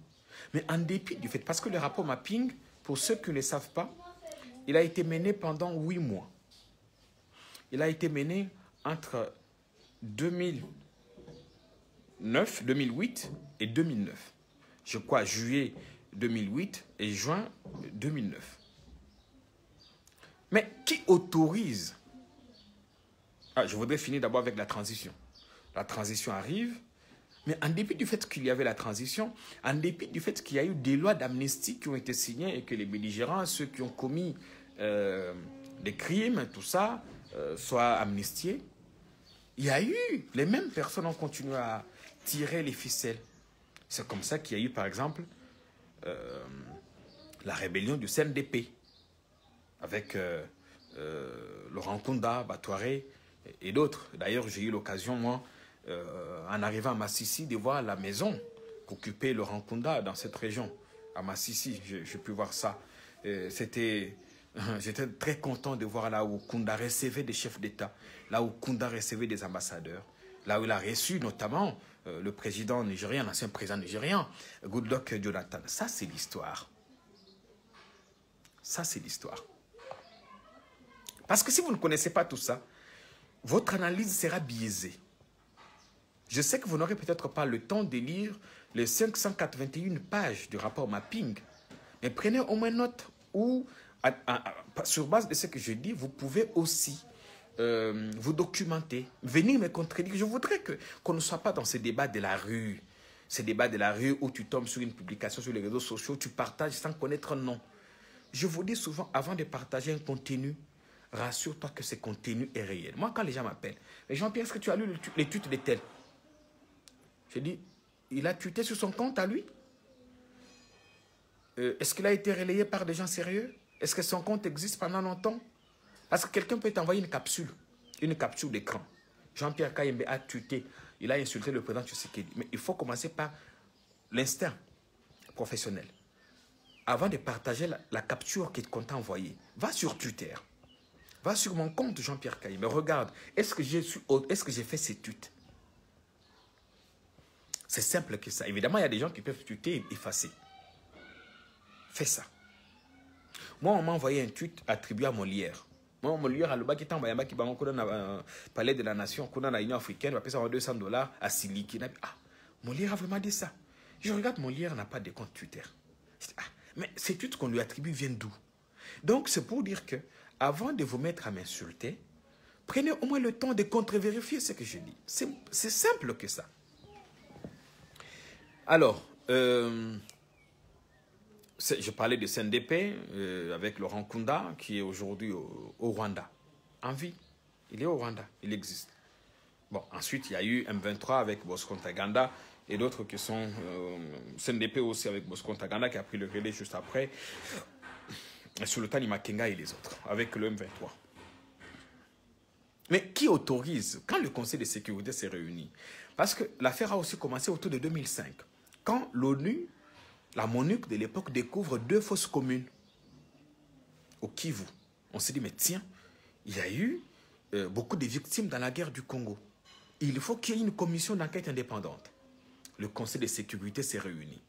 Mais en dépit du fait, parce que le rapport mapping, pour ceux qui ne le savent pas, il a été mené pendant huit mois. Il a été mené entre 2009, 2008 et 2009. Je crois juillet 2008 et juin 2009. Mais qui autorise? Ah, je voudrais finir d'abord avec la transition. La transition arrive, mais en dépit du fait qu'il y avait la transition, en dépit du fait qu'il y a eu des lois d'amnistie qui ont été signées et que les belligérants, ceux qui ont commis euh, des crimes, tout ça, euh, soient amnistiés, il y a eu, les mêmes personnes ont continué à tirer les ficelles. C'est comme ça qu'il y a eu, par exemple, euh, la rébellion du CNDP. avec Laurent Kunda, Batouaré et, d'autres. D'ailleurs, j'ai eu l'occasion, moi, en arrivant à Massissi, de voir la maison qu'occupait Laurent Kunda dans cette région, à Massissi. J'ai pu voir ça. C'était J'étais très content de voir là où Kunda recevait des chefs d'État, là où Kunda recevait des ambassadeurs, là où il a reçu notamment euh, le président nigérien, l'ancien président nigérien, Goodluck Jonathan. Ça, c'est l'histoire. Ça, c'est l'histoire. Parce que si vous ne connaissez pas tout ça, votre analyse sera biaisée. Je sais que vous n'aurez peut-être pas le temps de lire les 581 pages du rapport mapping, mais prenez au moins note où sur base de ce que je dis, vous pouvez aussi euh, vous documenter, venir me contredire. Je voudrais que qu'on ne soit pas dans ces débats de la rue. Ces débats de la rue où tu tombes sur une publication sur les réseaux sociaux, tu partages sans connaître un nom. Je vous dis souvent, avant de partager un contenu, rassure-toi que ce contenu est réel. Moi, quand les gens m'appellent, Jean-Pierre, est-ce que tu as lu les tweets de tel? Je dis, il a tweeté sur son compte à lui euh, Est-ce qu'il a été relayé par des gens sérieux? Est-ce que son compte existe pendant longtemps? Parce que quelqu'un peut t'envoyer une capsule, une capsule d'écran. Jean-Pierre Kayembe a tuté, il a insulté le président Tshisekedi. Mais il faut commencer par l'instinct professionnel. Avant de partager la, capture qu'on t'a envoyée, va sur Twitter. Va sur mon compte Jean-Pierre Kayembe. Regarde, est-ce que j'ai fait ces tweets? C'est simple que ça. Évidemment, il y a des gens qui peuvent tweeter et effacer. Fais ça. Moi, on m'a envoyé un tweet attribué à Molière. Moi, Molière, à l'Oba qui envoyé un qui m'a palais de la nation, qu'on a la Union africaine, va payer 200 dollars à Siliki. Ah, Molière a vraiment dit ça. Je regarde, Molière n'a pas de compte Twitter. ah, mais ces tweets qu'on lui attribue viennent d'où? Donc, c'est pour dire que, avant de vous mettre à m'insulter, prenez au moins le temps de contre-vérifier ce que je dis. C'est simple que ça. Alors, euh, je parlais de CNDP euh, avec Laurent Kunda, qui est aujourd'hui au, Rwanda, en vie. Il est au Rwanda, il existe. Bon, ensuite, il y a eu M23 avec Bosco Ntaganda et d'autres qui sont euh, CNDP aussi avec Bosco Ntaganda qui a pris le relais juste après. Et Sultan Makenga et les autres, avec le M23. Mais qui autorise quand le Conseil de sécurité s'est réuni? Parce que l'affaire a aussi commencé autour de 2005, quand l'ONU la MONUC de l'époque découvre deux fausses communes au Kivu. On s'est dit, mais tiens, il y a eu euh, beaucoup de victimes dans la guerre du Congo. Il faut qu'il y ait une commission d'enquête indépendante. Le Conseil de sécurité s'est réuni.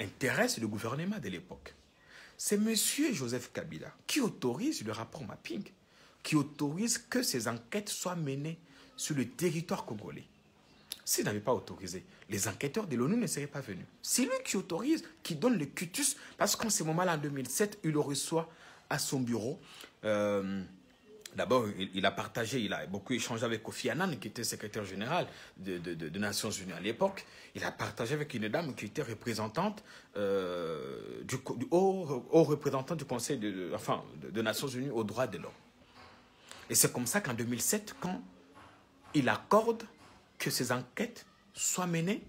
Intéresse le gouvernement de l'époque. C'est M. Joseph Kabila qui autorise le rapport mapping, qui autorise que ces enquêtes soient menées sur le territoire congolais. S'il n'avait pas autorisé, les enquêteurs de l'ONU ne seraient pas venus. C'est lui qui autorise, qui donne le cutus, parce qu'en ce moment-là, en 2007, il le reçoit à son bureau. Euh, d'abord, il, a partagé, il a beaucoup échangé avec Kofi Annan, qui était secrétaire général des de, Nations Unies à l'époque. Il a partagé avec une dame qui était représentante euh, du, haut, représentant du Conseil de, enfin, de Nations Unies aux droits de l'homme. Et c'est comme ça qu'en 2007, quand il accorde que ces enquêtes soient menées.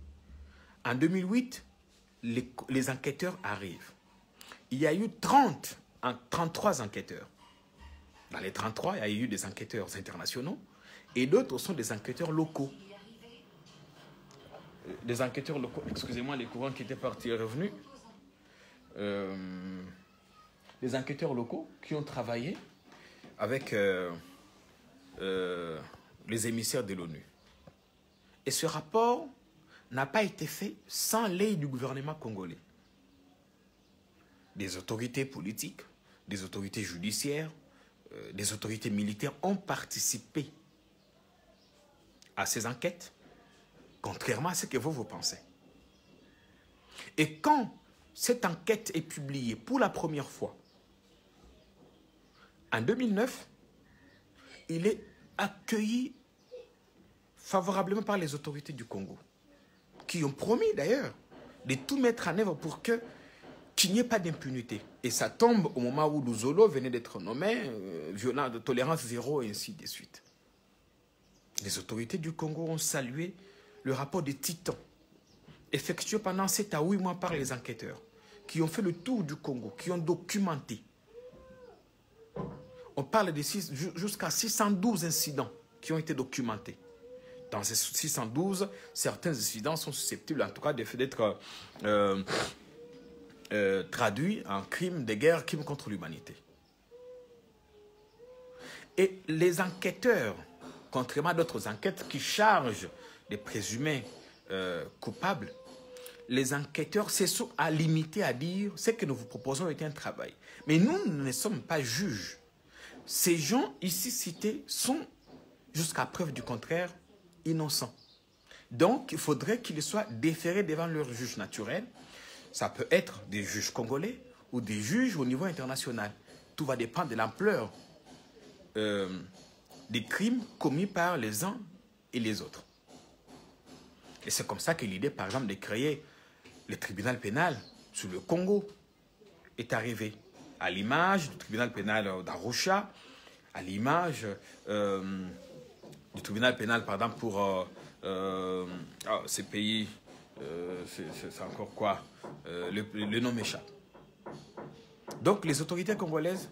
En 2008, les, enquêteurs arrivent. Il y a eu 30, 33 enquêteurs. Dans les 33, il y a eu des enquêteurs internationaux et d'autres sont des enquêteurs locaux. Euh, des enquêteurs locaux, excusez-moi, les courants qui étaient partis et revenus. Euh, des enquêteurs locaux qui ont travaillé avec euh, les émissaires de l'ONU. Et ce rapport n'a pas été fait sans l'aide du gouvernement congolais. Des autorités politiques, des autorités judiciaires, euh, des autorités militaires ont participé à ces enquêtes, contrairement à ce que vous, vous pensez. Et quand cette enquête est publiée pour la première fois, en 2009, il est accueilli favorablement par les autorités du Congo, qui ont promis d'ailleurs de tout mettre en œuvre pour que qu'il n'y ait pas d'impunité. Et ça tombe au moment où Luzolo venait d'être nommé, euh, violent de tolérance zéro, et ainsi de suite. Les autorités du Congo ont salué le rapport des titans, effectué pendant 7 à 8 mois par les enquêteurs, qui ont fait le tour du Congo, qui ont documenté on parle de jusqu'à 612 incidents qui ont été documentés. Dans ces 612, certains incidents sont susceptibles, en tout cas, d'être euh, euh, traduits en crimes de guerre, crimes contre l'humanité. Et les enquêteurs, contrairement à d'autres enquêtes qui chargent les présumés euh, coupables, les enquêteurs se sont à limiter à dire ce que nous vous proposons est un travail. Mais nous ne sommes pas juges. Ces gens ici cités sont, jusqu'à preuve du contraire, innocents. Donc, il faudrait qu'ils soient déférés devant leur juge naturel. Ça peut être des juges congolais ou des juges au niveau international. Tout va dépendre de l'ampleur euh, des crimes commis par les uns et les autres. Et c'est comme ça que l'idée, par exemple, de créer le tribunal pénal sur le Congo est arrivée à l'image du tribunal pénal d'Arusha, à l'image euh, du tribunal pénal, par exemple, pour euh, euh, ah, ces pays, c'est encore quoi le, nom m'échappe. Donc, les autorités congolaises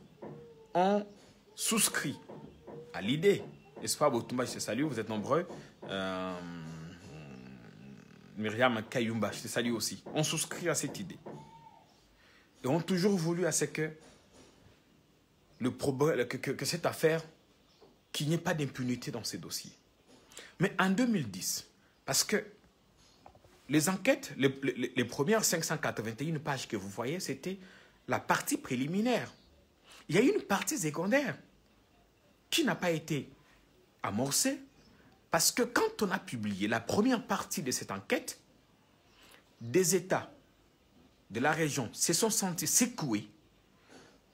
ont souscrit à l'idée, n'est-ce je te salue, vous êtes nombreux. Myriam Kayumba, je te salue aussi, ont souscrit à cette idée et ont toujours voulu à ce que, le problème, que, cette affaire, qu'il n'y ait pas d'impunité dans ces dossiers. Mais en 2010, parce que les enquêtes, les, premières 581 pages que vous voyez, c'était la partie préliminaire. Il y a une partie secondaire qui n'a pas été amorcée parce que quand on a publié la première partie de cette enquête, des États de la région se sont sentis secoués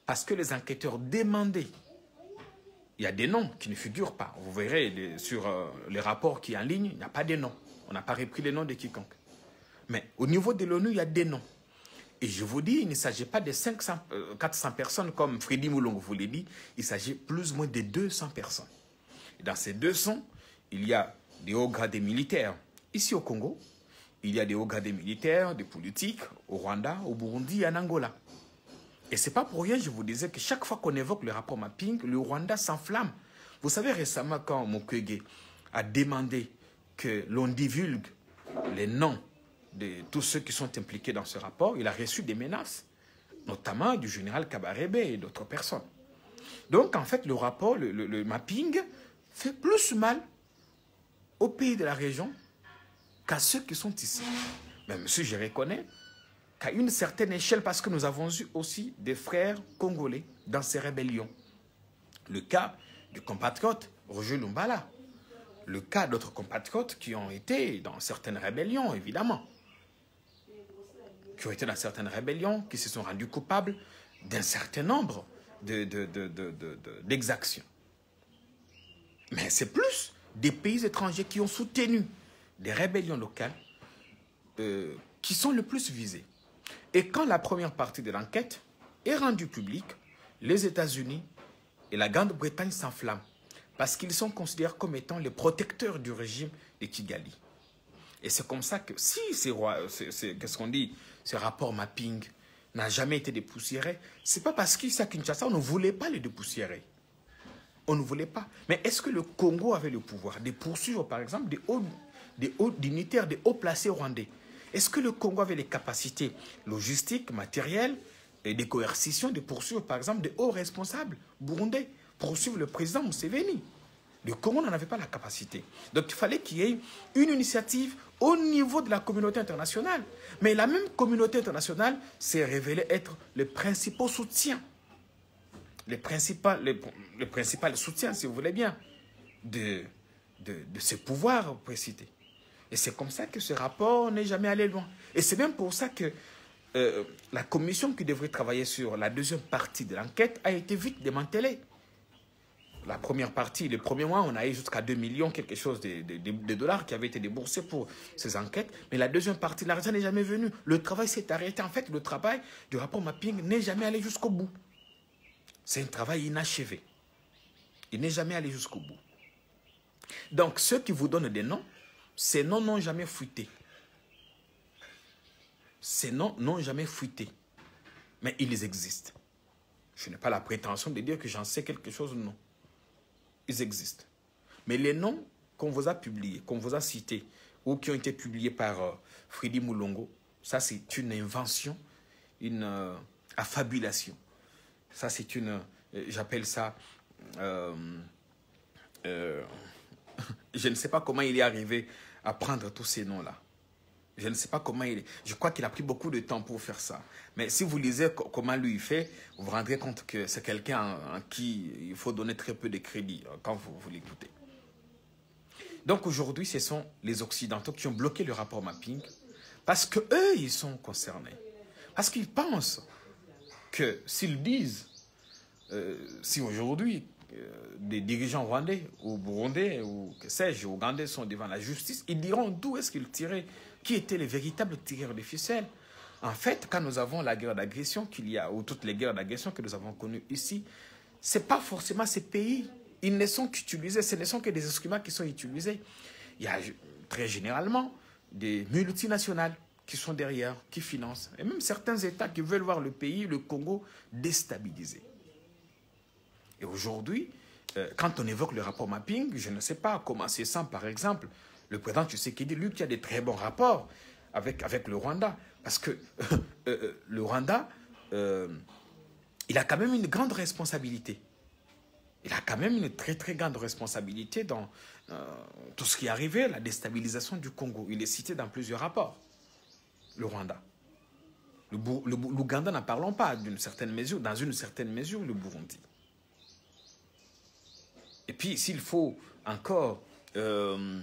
parce que les enquêteurs demandaient. Il y a des noms qui ne figurent pas. Vous verrez sur euh, les rapports qui sont en ligne, il n'y a pas de noms. On n'a pas repris les noms de quiconque. Mais au niveau de l'ONU, il y a des noms. Et je vous dis, il ne s'agit pas de 500, 400 euh, personnes comme Freddy Moulong vous l'a dit. Il s'agit plus ou moins de 200 personnes. Et dans ces 200, il y a des hauts gradés militaires. Ici au Congo, il y a des hauts gradés militaires, des politiques, au Rwanda, au Burundi et en Angola. Et c'est pas pour rien, je vous disais que chaque fois qu'on évoque le rapport mapping, le Rwanda s'enflamme. Vous savez, récemment, quand Mukwege a demandé que l'on divulgue les noms de tous ceux qui sont impliqués dans ce rapport, il a reçu des menaces, notamment du général Kabarebe et d'autres personnes. Donc, en fait, le rapport, le mapping, fait plus mal aux pays de la région qu'à ceux qui sont ici. Mais monsieur, je reconnais qu'à une certaine échelle, parce que nous avons eu aussi des frères congolais dans ces rébellions. Le cas du compatriote Roger Lumbala. Le cas d'autres compatriotes qui ont été dans certaines rébellions, évidemment. Qui ont été dans certaines rébellions, qui se sont rendus coupables d'un certain nombre d'exactions. De, Mais c'est plus des pays étrangers qui ont soutenu des rébellions locales euh, qui sont le plus visés. Et quand la première partie de l'enquête est rendue publique, les États-Unis et la Grande-Bretagne s'enflamment parce qu'ils sont considérés comme étant les protecteurs du régime de Kigali. Et c'est comme ça que si ces, qu'est-ce qu'on dit, ce rapport mapping n'a jamais été dépoussiéré, c'est pas parce qu'ici à Kinshasa, on ne voulait pas le dépoussiérer. On ne voulait pas. Mais est-ce que le Congo avait le pouvoir de poursuivre, par exemple, des hauts, des hauts dignitaires, des hauts placés rwandais? Est-ce que le Congo avait les capacités logistiques, matérielles et des coercitions de poursuivre, par exemple, des hauts responsables burundais, poursuivre le président Museveni? Le Congo n'en avait pas la capacité. Donc il fallait qu'il y ait une initiative au niveau de la communauté internationale. Mais la même communauté internationale s'est révélée être le principal soutien le principal, soutien, si vous voulez bien, de, de, de ce pouvoir précité. Et c'est comme ça que ce rapport n'est jamais allé loin. Et c'est même pour ça que euh, la commission qui devrait travailler sur la deuxième partie de l'enquête a été vite démantelée. La première partie, le premier mois, on a eu jusqu'à 2 millions, quelque chose de, de, dollars qui avaient été déboursés pour ces enquêtes. Mais la deuxième partie, l'argent n'est jamais venu. Le travail s'est arrêté. En fait, le travail du rapport mapping n'est jamais allé jusqu'au bout. C'est un travail inachevé. Il n'est jamais allé jusqu'au bout. Donc, ceux qui vous donnent des noms, ces noms n'ont jamais fuité. Ces noms n'ont jamais fuité. Mais ils existent. Je n'ai pas la prétention de dire que j'en sais quelque chose, non. Ils existent. Mais les noms qu'on vous a publiés, qu'on vous a cités, ou qui ont été publiés par euh, Freddy Moulongo, ça c'est une invention, une euh, affabulation. Ça c'est une, euh, j'appelle ça, euh, je ne sais pas comment il est arrivé à prendre tous ces noms-là. Je ne sais pas comment il est. Je crois qu'il a pris beaucoup de temps pour faire ça. Mais si vous lisez comment lui il fait, vous vous rendrez compte que c'est quelqu'un en, qui il faut donner très peu de crédit euh, quand vous, l'écoutez. Donc aujourd'hui, ce sont les Occidentaux qui ont bloqué le rapport mapping parce que eux, ils sont concernés. Parce qu'ils pensent que s'ils disent, euh, si aujourd'hui des dirigeants rwandais ou burundais ou que sais-je, ougandais sont devant la justice, ils diront d'où est-ce qu'ils tiraient, qui étaient les véritables tireurs de ficelles. En fait, quand nous avons la guerre d'agression qu'il y a, ou toutes les guerres d'agression que nous avons connues ici, ce n'est pas forcément ces pays. Ils ne sont qu'utilisés, ce ne sont que des instruments qui sont utilisés. Il y a très généralement des multinationales qui sont derrière, qui financent, et même certains États qui veulent voir le pays, le Congo, déstabilisé. Et aujourd'hui, euh, quand on évoque le rapport mapping, je ne sais pas comment c'est ça, par exemple, le président Tshisekedi, lui qui a des très bons rapports avec, avec le Rwanda, parce que euh, euh, le Rwanda, il a quand même une grande responsabilité. Il a quand même une très très grande responsabilité dans tout ce qui est arrivé, la déstabilisation du Congo. Il est cité dans plusieurs rapports, le Rwanda. L'Ouganda, n'en parlons pas d'une certaine mesure, dans une certaine mesure, le Burundi. Et puis, s'il faut encore euh,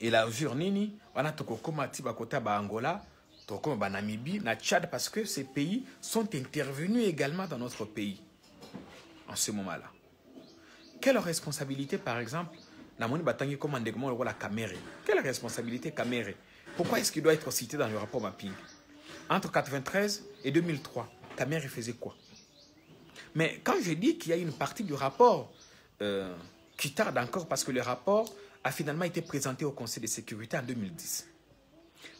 élargir Nini, on a Tokokoma, Tibakota, Angola, Tokokoma, Namibie, na Tchad, parce que ces pays sont intervenus également dans notre pays en ce moment-là. Quelle responsabilité, par exemple, Namoni Batangi comme la Kamere? Quelle responsabilité Kamere? Pourquoi est-ce qu'il doit être cité dans le rapport mapping? Entre 1993 et 2003, Kamere faisait quoi? Mais quand je dis qu'il y a une partie du rapport euh, qui tarde encore parce que le rapport a finalement été présenté au Conseil de sécurité en 2010.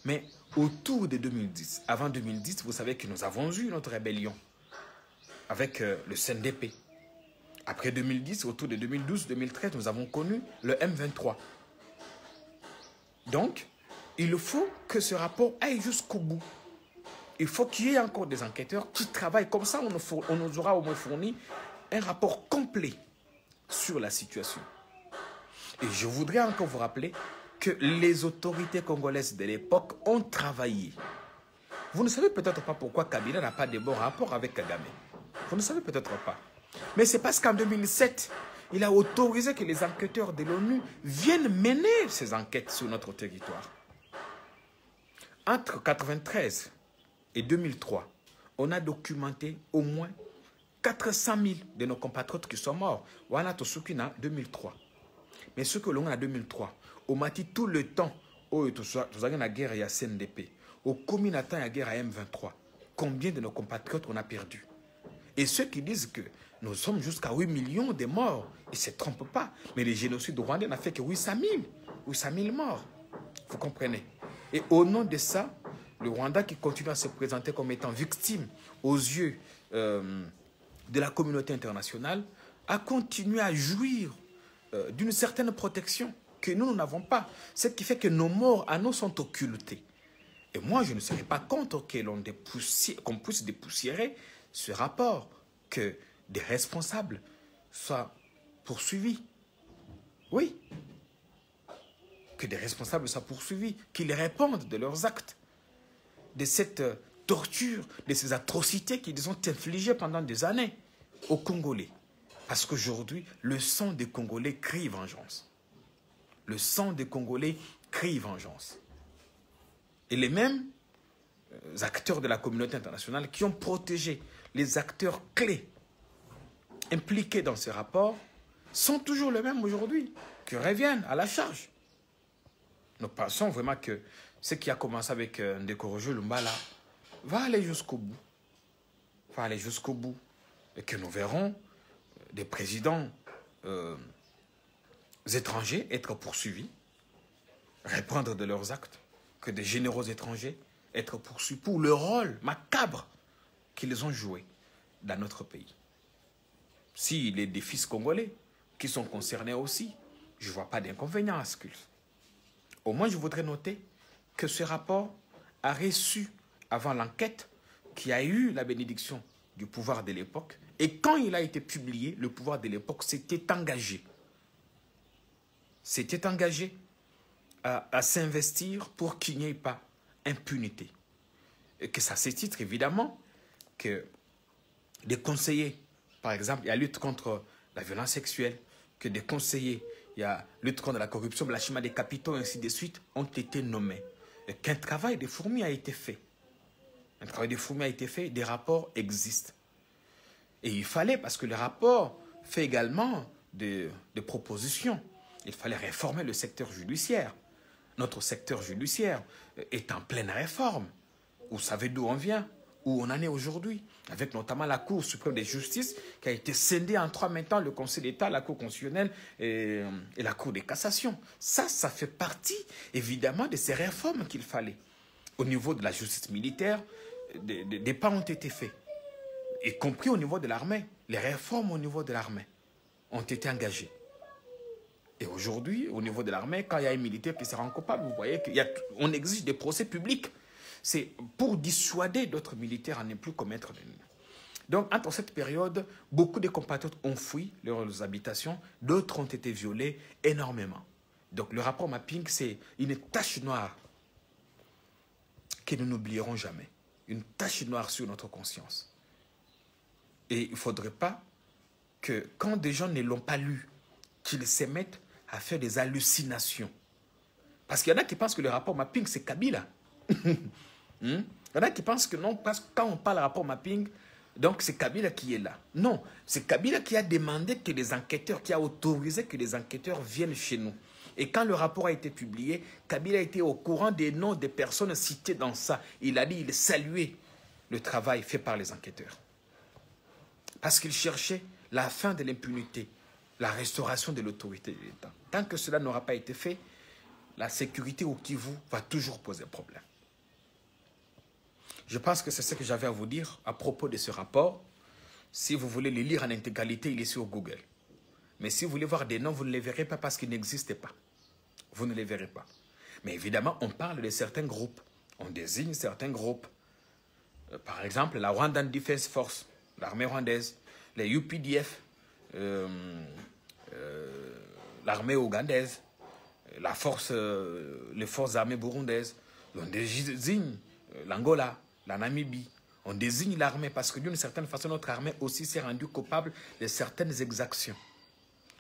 Mais autour de 2010, avant 2010, vous savez que nous avons eu notre rébellion avec euh, le CNDP. Après 2010, autour de 2012-2013, nous avons connu le M23. Donc, il faut que ce rapport aille jusqu'au bout. Il faut qu'il y ait encore des enquêteurs qui travaillent. Comme ça, on nous, four- on nous aura au moins fourni un rapport complet sur la situation. Et je voudrais encore vous rappeler que les autorités congolaises de l'époque ont travaillé. Vous ne savez peut-être pas pourquoi Kabila n'a pas de bons rapports avec Kagame. Vous ne savez peut-être pas. Mais c'est parce qu'en 2007, il a autorisé que les enquêteurs de l'ONU viennent mener ces enquêtes sur notre territoire. Entre 1993 et 2003, on a documenté au moins 400 000 de nos compatriotes qui sont morts. Voilà Tosukina 2003. Mais ce que l'on a en 2003, au mati tout le temps, nous avons la guerre à CNDP, au Kominatan la guerre à M23, combien de nos compatriotes on a perdu? Et ceux qui disent que nous sommes jusqu'à 8 millions de morts, ils ne se trompent pas. Mais le génocide rwandais n'a fait que 800 000, 800 000 morts. Vous comprenez? Et au nom de ça, le Rwanda qui continue à se présenter comme étant victime aux yeux euh, de la communauté internationale, a continué à jouir euh, d'une certaine protection que nous, n'avons pas. Ce qui fait que nos morts à nous sont occultés. Et moi, je ne serais pas contre qu'on puisse dépoussiérer ce rapport, que des responsables soient poursuivis. Oui. Que des responsables soient poursuivis, qu'ils répondent de leurs actes, de cette euh, torture, de ces atrocités qu'ils ont infligées pendant des années aux Congolais. Parce qu'aujourd'hui, le sang des Congolais crie vengeance. Le sang des Congolais crie vengeance. Et les mêmes euh, acteurs de la communauté internationale qui ont protégé les acteurs clés impliqués dans ce rapport sont toujours les mêmes aujourd'hui, qui reviennent à la charge. Nous pensons vraiment que ce qui a commencé avec euh, Ndekorojo Lumbala va aller jusqu'au bout. Va aller jusqu'au bout. Et que nous verrons des présidents euh, étrangers être poursuivis, répondre de leurs actes, que des généraux étrangers être poursuivis pour le rôle macabre qu'ils ont joué dans notre pays. S'il est des fils congolais qui sont concernés aussi, je ne vois pas d'inconvénient à ce que. Au moins, je voudrais noter que ce rapport a reçu, avant l'enquête, qui a eu la bénédiction du pouvoir de l'époque. Et quand il a été publié, le pouvoir de l'époque s'était engagé. S'était engagé à, s'investir pour qu'il n'y ait pas impunité. Et que ça, c'est titre, évidemment, que des conseillers, par exemple, il y a lutte contre la violence sexuelle, que des conseillers, il y a lutte contre la corruption, blanchiment des capitaux, ainsi de suite, ont été nommés. Et qu'un travail de fourmis a été fait. Un travail de fourmis a été fait, des rapports existent. Et il fallait, parce que le rapport fait également des, propositions, il fallait réformer le secteur judiciaire. Notre secteur judiciaire est en pleine réforme. Vous savez d'où on vient, où on en est aujourd'hui, avec notamment la Cour suprême de justice qui a été scindée en trois maintenant, le Conseil d'État, la Cour constitutionnelle et, et, la Cour des cassations. Ça, ça fait partie évidemment de ces réformes qu'il fallait. Au niveau de la justice militaire, des, pas ont été faits, y compris au niveau de l'armée. Les réformes au niveau de l'armée ont été engagées. Et aujourd'hui, au niveau de l'armée, quand il y a un militaire qui se rend coupable, vous voyez qu'on exige des procès publics. C'est pour dissuader d'autres militaires à ne plus commettre des Donc, entre cette période, beaucoup de compatriotes ont fui leurs habitations, d'autres ont été violés énormément. Donc, le rapport mapping, c'est une tache noire que nous n'oublierons jamais. Une tache noire sur notre conscience. Et il ne faudrait pas que, quand des gens ne l'ont pas lu, qu'ils se mettent à faire des hallucinations. Parce qu'il y en a qui pensent que le rapport mapping, c'est Kabila. hmm? Il y en a qui pensent que non, parce que quand on parle rapport mapping, donc c'est Kabila qui est là. Non, c'est Kabila qui a demandé que les enquêteurs, qui a autorisé que les enquêteurs viennent chez nous. Et quand le rapport a été publié, Kabila été au courant des noms des personnes citées dans ça. Il a dit, il saluait le travail fait par les enquêteurs. Parce qu'il cherchait la fin de l'impunité, la restauration de l'autorité de l'État. Tant que cela n'aura pas été fait, la sécurité au Kivu va toujours poser problème. Je pense que c'est ce que j'avais à vous dire à propos de ce rapport. Si vous voulez le lire en intégralité, il est sur Google. Mais si vous voulez voir des noms, vous ne les verrez pas parce qu'ils n'existent pas. Vous ne les verrez pas. Mais évidemment, on parle de certains groupes. On désigne certains groupes. Par exemple, la Rwandan Defense Force, l'armée rwandaise, les UPDF, euh, euh, l'armée ougandaise, la force, euh, les forces armées burundaises. On désigne l'Angola, la Namibie. On désigne l'armée parce que d'une certaine façon, notre armée aussi s'est rendue coupable de certaines exactions.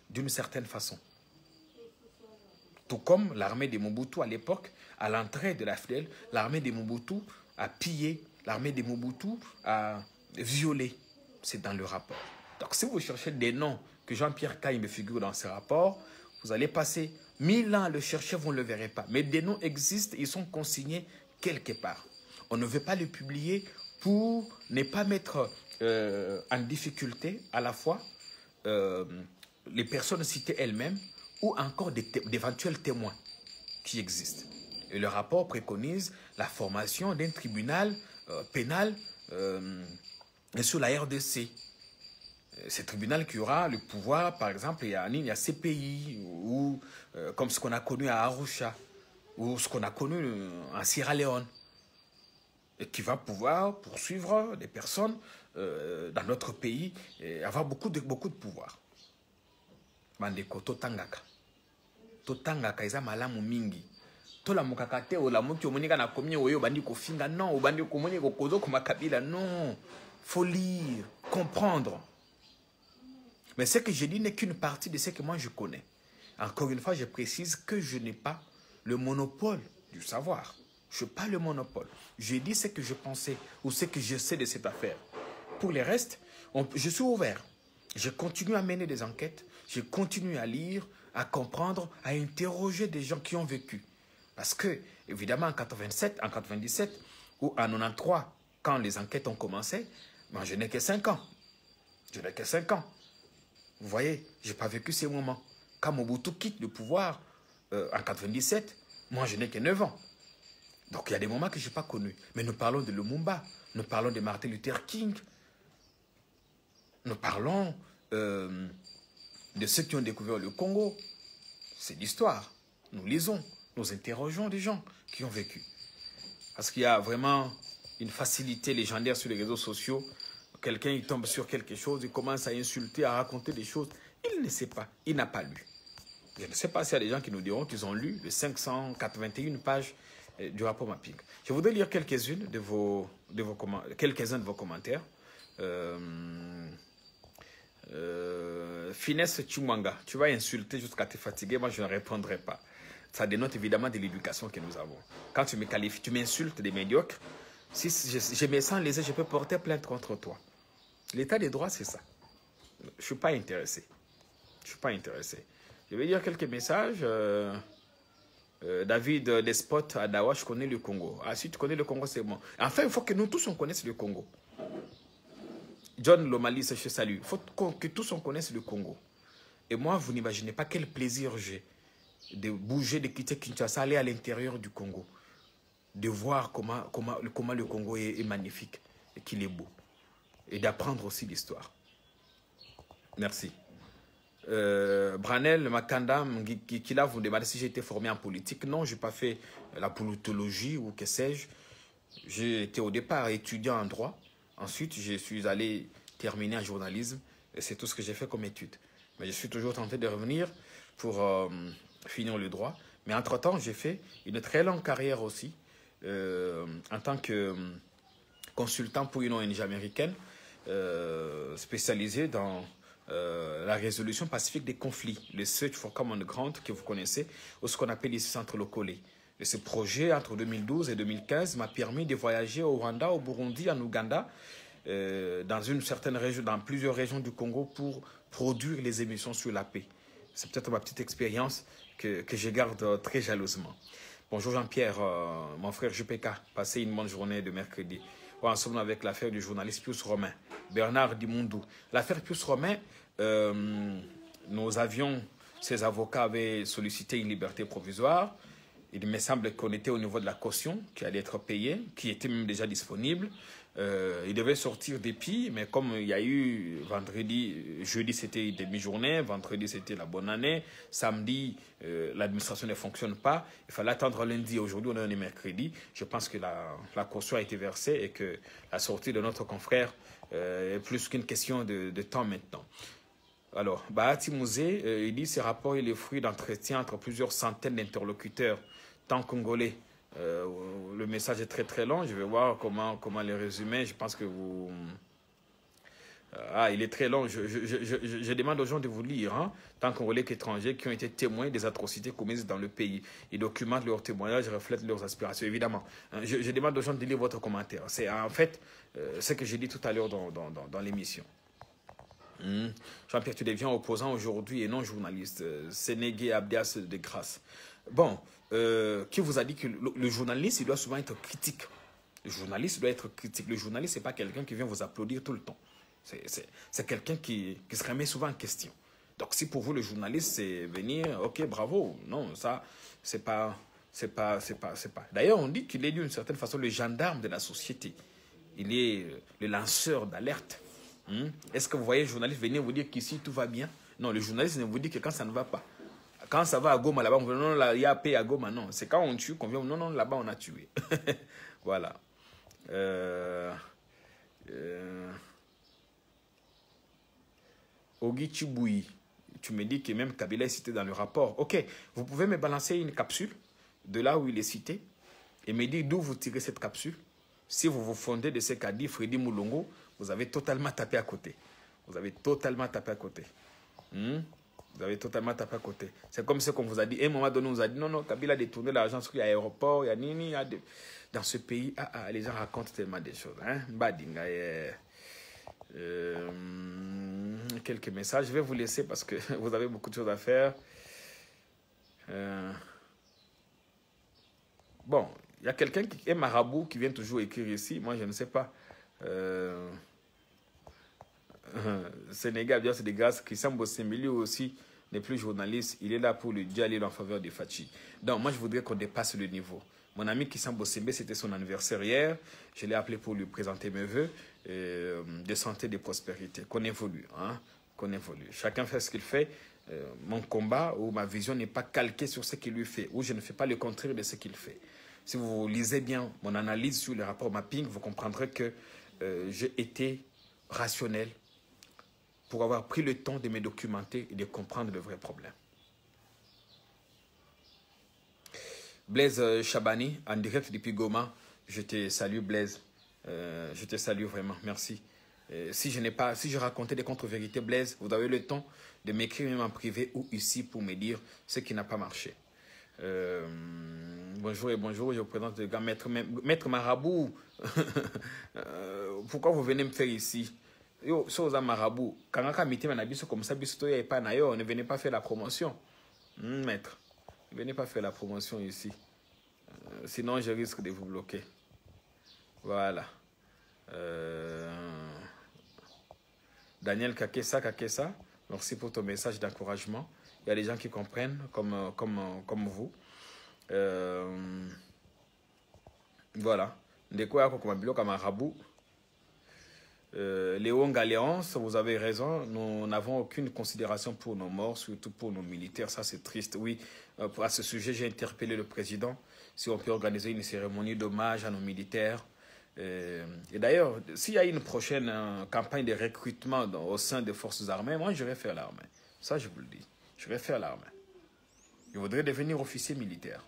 D'une certaine façon. Tout comme l'armée de Mobutu à l'époque, à l'entrée de la FDL, l'armée de Mobutu a pillé, l'armée de Mobutu a violé. C'est dans le rapport. Donc si vous cherchez des noms que Jean-Pierre Caille me figure dans ce rapport, vous allez passer mille ans à le chercher, vous ne le verrez pas. Mais des noms existent, ils sont consignés quelque part. On ne veut pas les publier pour ne pas mettre euh, en difficulté à la fois euh, les personnes citées elles-mêmes ou encore d'éventuels témoins qui existent. Et le rapport préconise la formation d'un tribunal euh, pénal sur la RDC. Ce tribunal qui aura le pouvoir, par exemple, il y a, il y a CPI, ou comme ce qu'on a connu à Arusha, ou ce qu'on a connu en Sierra Leone et qui va pouvoir poursuivre des personnes euh, dans notre pays et avoir beaucoup de, beaucoup de pouvoir. Bandeko totangaka. Totangaka eza malamu mingi. tolamukaka te olamuki omonika na komi oyo obandi kofinga non obandi komoni kokozo koma kabila non faut lire comprendre mais ce que je dis n'est qu'une partie de ce que moi je connais encore une fois je précise que je n'ai pas le monopole du savoir je n'ai pas le monopole. J'ai dit ce que je pensais ou ce que je sais de cette affaire. Pour le reste, je suis ouvert. Je continue à mener des enquêtes. Je continue à lire, à comprendre, à interroger des gens qui ont vécu. Parce que, évidemment, en 87, en 97 ou en 93, quand les enquêtes ont commencé, moi, je n'ai que 5 ans. Je n'ai que 5 ans. Vous voyez, je n'ai pas vécu ces moments. Quand Mobutu quitte le pouvoir euh, en 97, moi, je n'ai que 9 ans. Donc il y a des moments que je n'ai pas connus. Mais nous parlons de Lumumba, nous parlons de Martin Luther King, nous parlons euh, de ceux qui ont découvert le Congo. C'est l'histoire. Nous lisons, nous interrogeons des gens qui ont vécu. Parce qu'il y a vraiment une facilité légendaire sur les réseaux sociaux. Quelqu'un, il tombe sur quelque chose, il commence à insulter, à raconter des choses. Il ne sait pas, il n'a pas lu. Je ne sais pas s'il y a des gens qui nous diront qu'ils ont lu les 581 pages euh, du rapport mapping. Je voudrais lire quelques-uns de vos commentaires. Euh, euh, Finesse Chumanga, tu vas insulter jusqu'à te fatiguer, moi je ne répondrai pas. Ça dénote évidemment de l'éducation que nous avons. Quand tu me tu m'insultes des médiocres, si je, me sens lésé, je peux porter plainte contre toi. L'état des droits, c'est ça. Je ne suis pas intéressé. Je ne suis pas intéressé. Je vais dire quelques messages. Euh, euh, David Despot à Dawa, je connais le Congo. Ah, si tu connais le Congo, c'est bon. Enfin, il faut que nous tous on connaisse le Congo. John Lomalis, je salue. Il faut que tous on connaisse le Congo. Et moi, vous n'imaginez pas quel plaisir j'ai de bouger, de quitter Kinshasa, aller à l'intérieur du Congo. De voir comment, comment, comment le Congo est, magnifique et qu'il est beau. Et d'apprendre aussi l'histoire. Merci. Euh, Branel, Makandam, Kila, vous me demandez si j'ai été formé en politique. Non, je n'ai pas fait la politologie ou que sais-je. J'ai été au départ étudiant en droit. Ensuite, je suis allé terminer en journalisme. Et c'est tout ce que j'ai fait comme étude. Mais je suis toujours tenté de revenir pour euh, finir le droit. Mais entre-temps, j'ai fait une très longue carrière aussi euh, en tant que euh, consultant pour une ONG américaine spécialisée dans la résolution pacifique des conflits, le Search for Common Ground que vous connaissez, ou ce qu'on appelle les centres locaux. Et ce projet, entre 2012 et 2015, m'a permis de voyager au Rwanda, au Burundi, en Ouganda, euh, dans une certaine région, dans plusieurs régions du Congo pour produire les émissions sur la paix. C'est peut-être ma petite expérience que, que, je garde très jalousement. Bonjour Jean-Pierre, euh, mon frère JPK, passez une bonne journée de mercredi. Ensemble avec l'affaire du journaliste Pius Romain, Bernard Dimundou. L'affaire Pius Romain, euh, nous avions, ses avocats avaient sollicité une liberté provisoire. Il me semble qu'on était au niveau de la caution qui allait être payée, qui était même déjà disponible. Euh, il devait sortir depuis, mais comme il y a eu vendredi, jeudi c'était demi-journée, vendredi c'était la bonne année, samedi euh, l'administration ne fonctionne pas, il fallait attendre lundi, aujourd'hui on est mercredi. Je pense que la, caution a été versée et que la sortie de notre confrère euh, est plus qu'une question de, temps maintenant. Alors, Bahati Mouzé, il dit ces rapports et les fruits d'entretien entre plusieurs centaines d'interlocuteurs, tant congolais euh, le message est très très long. Je vais voir comment, comment le résumer. Je pense que vous... Euh, ah, il est très long. Je, je, je, je demande aux gens de vous lire, hein, tant congolais qu'étrangers, qui ont été témoins des atrocités commises dans le pays. Ils documentent leurs témoignages, reflètent leurs aspirations, évidemment. Hein, je, demande aux gens de lire votre commentaire. C'est en fait euh, ce que j'ai dit tout à l'heure dans, dans, dans, l'émission. Hmm. Jean-Pierre, tu deviens opposant aujourd'hui et non journaliste. Sénégué Abdias de grâce. Bon, euh, qui vous a dit que le, journaliste, il doit souvent être critique. Le journaliste doit être critique. Le journaliste, ce n'est pas quelqu'un qui vient vous applaudir tout le temps. C'est quelqu'un qui, se remet souvent en question. Donc, si pour vous, le journaliste, c'est venir, ok, bravo. Non, ça, c'est pas, c'est pas, c'est pas, c'est pas. D'ailleurs, on dit qu'il est d'une certaine façon le gendarme de la société. Il est le lanceur d'alerte. Hmm? Est-ce que vous voyez le journaliste venir vous dire qu'ici tout va bien? Non, le journaliste ne vous dit que quand ça ne va pas. Quand ça va à Goma, là-bas, on dit non, il y a paix à Goma. Non, c'est quand on tue qu'on vient, non, non, là-bas, on a tué. voilà. Euh, euh, Ogi Chiboui, tu me dis que même Kabila est cité dans le rapport. Ok, vous pouvez me balancer une capsule de là où il est cité et me dire d'où vous tirez cette capsule. Si vous vous fondez de ce qu'a dit Freddy Moulongo, vous avez totalement tapé à côté. Vous avez totalement tapé à côté. Hmm? Vous avez totalement tapé à côté. C'est comme ce qu'on vous a dit. Un moment donné, on vous a dit non, non, Kabila a détourné l'argent sur l'aéroport, il y a Nini. Y a Dans ce pays, ah, ah, les gens racontent tellement des choses. Hein? Badinga, euh, quelques messages. Je vais vous laisser parce que vous avez beaucoup de choses à faire. Euh, bon, il y a quelqu'un qui est marabout qui vient toujours écrire ici. Moi, je ne sais pas. Euh, Sénégal, bien c'est des grâces. Christian Bossemeli aussi n'est plus journaliste. Il est là pour le dialogue en faveur de Fachi. Donc, moi, je voudrais qu'on dépasse le niveau. Mon ami Christian Bossembe, c'était son anniversaire hier. Je l'ai appelé pour lui présenter mes voeux euh, de santé et de prospérité. Qu'on évolue. Hein? qu'on évolue. Chacun fait ce qu'il fait. Euh, mon combat ou ma vision n'est pas calquée sur ce qu'il lui fait, ou je ne fais pas le contraire de ce qu'il fait. Si vous lisez bien mon analyse sur le rapport mapping, vous comprendrez que j'ai été rationnel pour avoir pris le temps de me documenter et de comprendre le vrai problème. Blaise euh, Chabani, en direct depuis Goma, je te salue Blaise. je te salue vraiment, merci. si je n'ai pas, si je racontais des contre-vérités, Blaise, vous avez le temps de m'écrire même en privé ou ici pour me dire ce qui n'a pas marché. Euh, bonjour et bonjour, je vous présente le gars Maître, Maître Marabout. Euh, pourquoi vous venez me faire ici? Yo, Soza Marabout, quand on a mis comme ça, pas ne venez pas faire la promotion. Hmm, maître, ne venez pas faire la promotion ici. Euh, sinon, je risque de vous bloquer. Voilà. Daniel Kakesa, Kakesa. Merci pour ton message d'encouragement. Il y a des gens qui comprennent comme, comme, comme vous. Euh, voilà. Ndeko yako comme biloko marabout. Euh, Léon Galéance, vous avez raison, nous n'avons aucune considération pour nos morts, surtout pour nos militaires. Ça, c'est triste. Oui, euh, à ce sujet, j'ai interpellé le président si on peut organiser une cérémonie d'hommage à nos militaires euh, et d'ailleurs, s'il y a une prochaine euh, campagne de recrutement au sein des forces armées, moi, je vais faire l'armée. Ça, je vous le dis. Je vais faire l'armée. Je voudrais devenir officier militaire.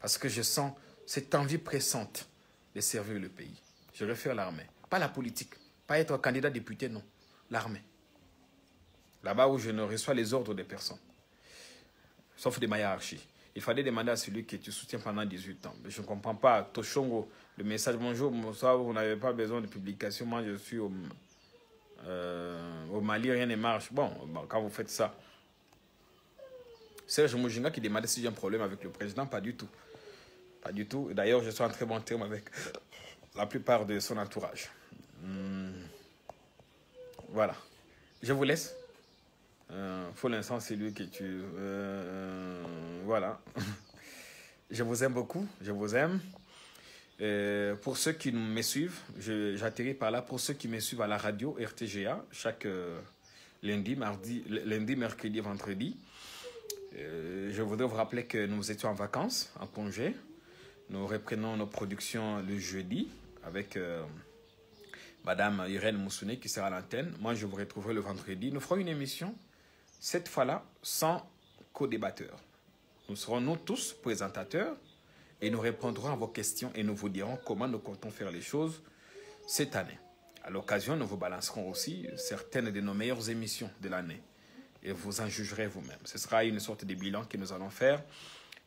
Parce que je sens cette envie pressante de servir le pays. Je vais faire l'armée. Pas la politique. Pas être candidat député, non. L'armée. Là-bas où je ne reçois les ordres des personnes. Sauf de ma hiérarchie. Il fallait demander à celui que tu soutiens pendant 18 ans. Je ne comprends pas. Toshongo, le message bonjour, bonsoir, vous n'avez pas besoin de publication. Moi, je suis au, euh, Mali, rien ne marche. Bon, quand vous faites ça. Serge Moujinga qui demandait si j'ai un problème avec le président, pas du tout. Pas du tout. D'ailleurs, je suis en très bon terme avec la plupart de son entourage. Hmm. Voilà. Je vous laisse. Euh, pour l'instant, c'est lui que tu... Euh, euh, voilà. je vous aime beaucoup. Je vous aime. Euh, pour ceux qui me suivent, j'atterris par là. Pour ceux qui me suivent à la radio RTGA, chaque lundi, mardi, lundi, mercredi, vendredi, je voudrais vous rappeler que nous étions en vacances, en congé. Nous reprenons nos productions le jeudi avec Madame Irène Moussouné qui sera à l'antenne. Moi, je vous retrouverai le vendredi. Nous ferons une émission, cette fois-là, sans co-débatteur. Nous serons nous tous présentateurs et nous répondrons à vos questions et nous vous dirons comment nous comptons faire les choses cette année. À l'occasion, nous vous balancerons aussi certaines de nos meilleures émissions de l'année et vous en jugerez vous-même. Ce sera une sorte de bilan que nous allons faire.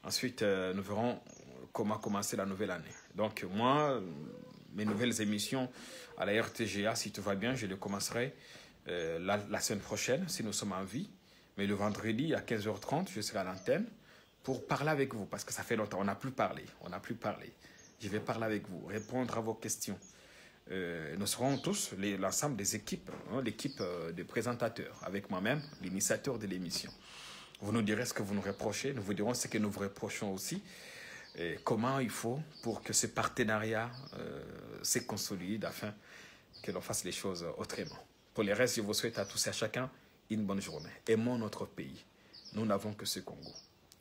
Ensuite, euh, nous verrons comment commencer la nouvelle année. Donc, moi, mes nouvelles émissions à la RTGA, si tout va bien, je les commencerai euh, la, semaine prochaine, si nous sommes en vie. Mais le vendredi à 15h30, je serai à l'antenne pour parler avec vous, parce que ça fait longtemps, on n'a plus parlé, on n'a plus parlé. Je vais parler avec vous, répondre à vos questions. Euh, nous serons tous l'ensemble des équipes, hein, l'équipe euh, des présentateurs, avec moi-même, l'initiateur de l'émission. Vous nous direz ce que vous nous reprochez, nous vous dirons ce que nous vous reprochons aussi, comment il faut pour que ce partenariat euh, se consolide afin que l'on fasse les choses autrement. Pour le reste, je vous souhaite à tous et à chacun une bonne journée. Aimons notre pays. Nous n'avons que ce Congo.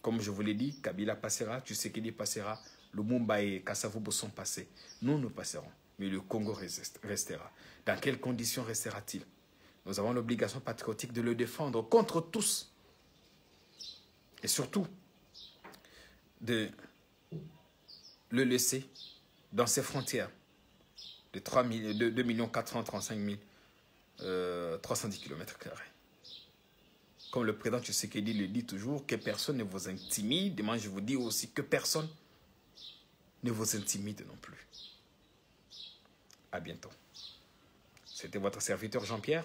Comme je vous l'ai dit, Kabila passera, tu sais qu'il passera, Lumumba et Kassavubo sont passés. Nous, nous passerons, mais le Congo restera. Dans quelles conditions restera-t-il? Nous avons l'obligation patriotique de le défendre contre tous. Et surtout, de le laisser dans ses frontières de, 3 de 2 435 310 km comme le président Tshisekedi le dit toujours, que personne ne vous intimide. moi, je vous dis aussi que personne ne vous intimide non plus. À bientôt. C'était votre serviteur Jean-Pierre.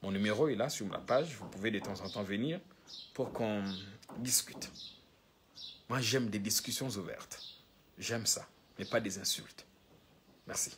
Mon numéro est là sur ma page. Vous pouvez de temps en temps venir pour qu'on discute. Moi, j'aime des discussions ouvertes. J'aime ça, mais pas des insultes. Merci.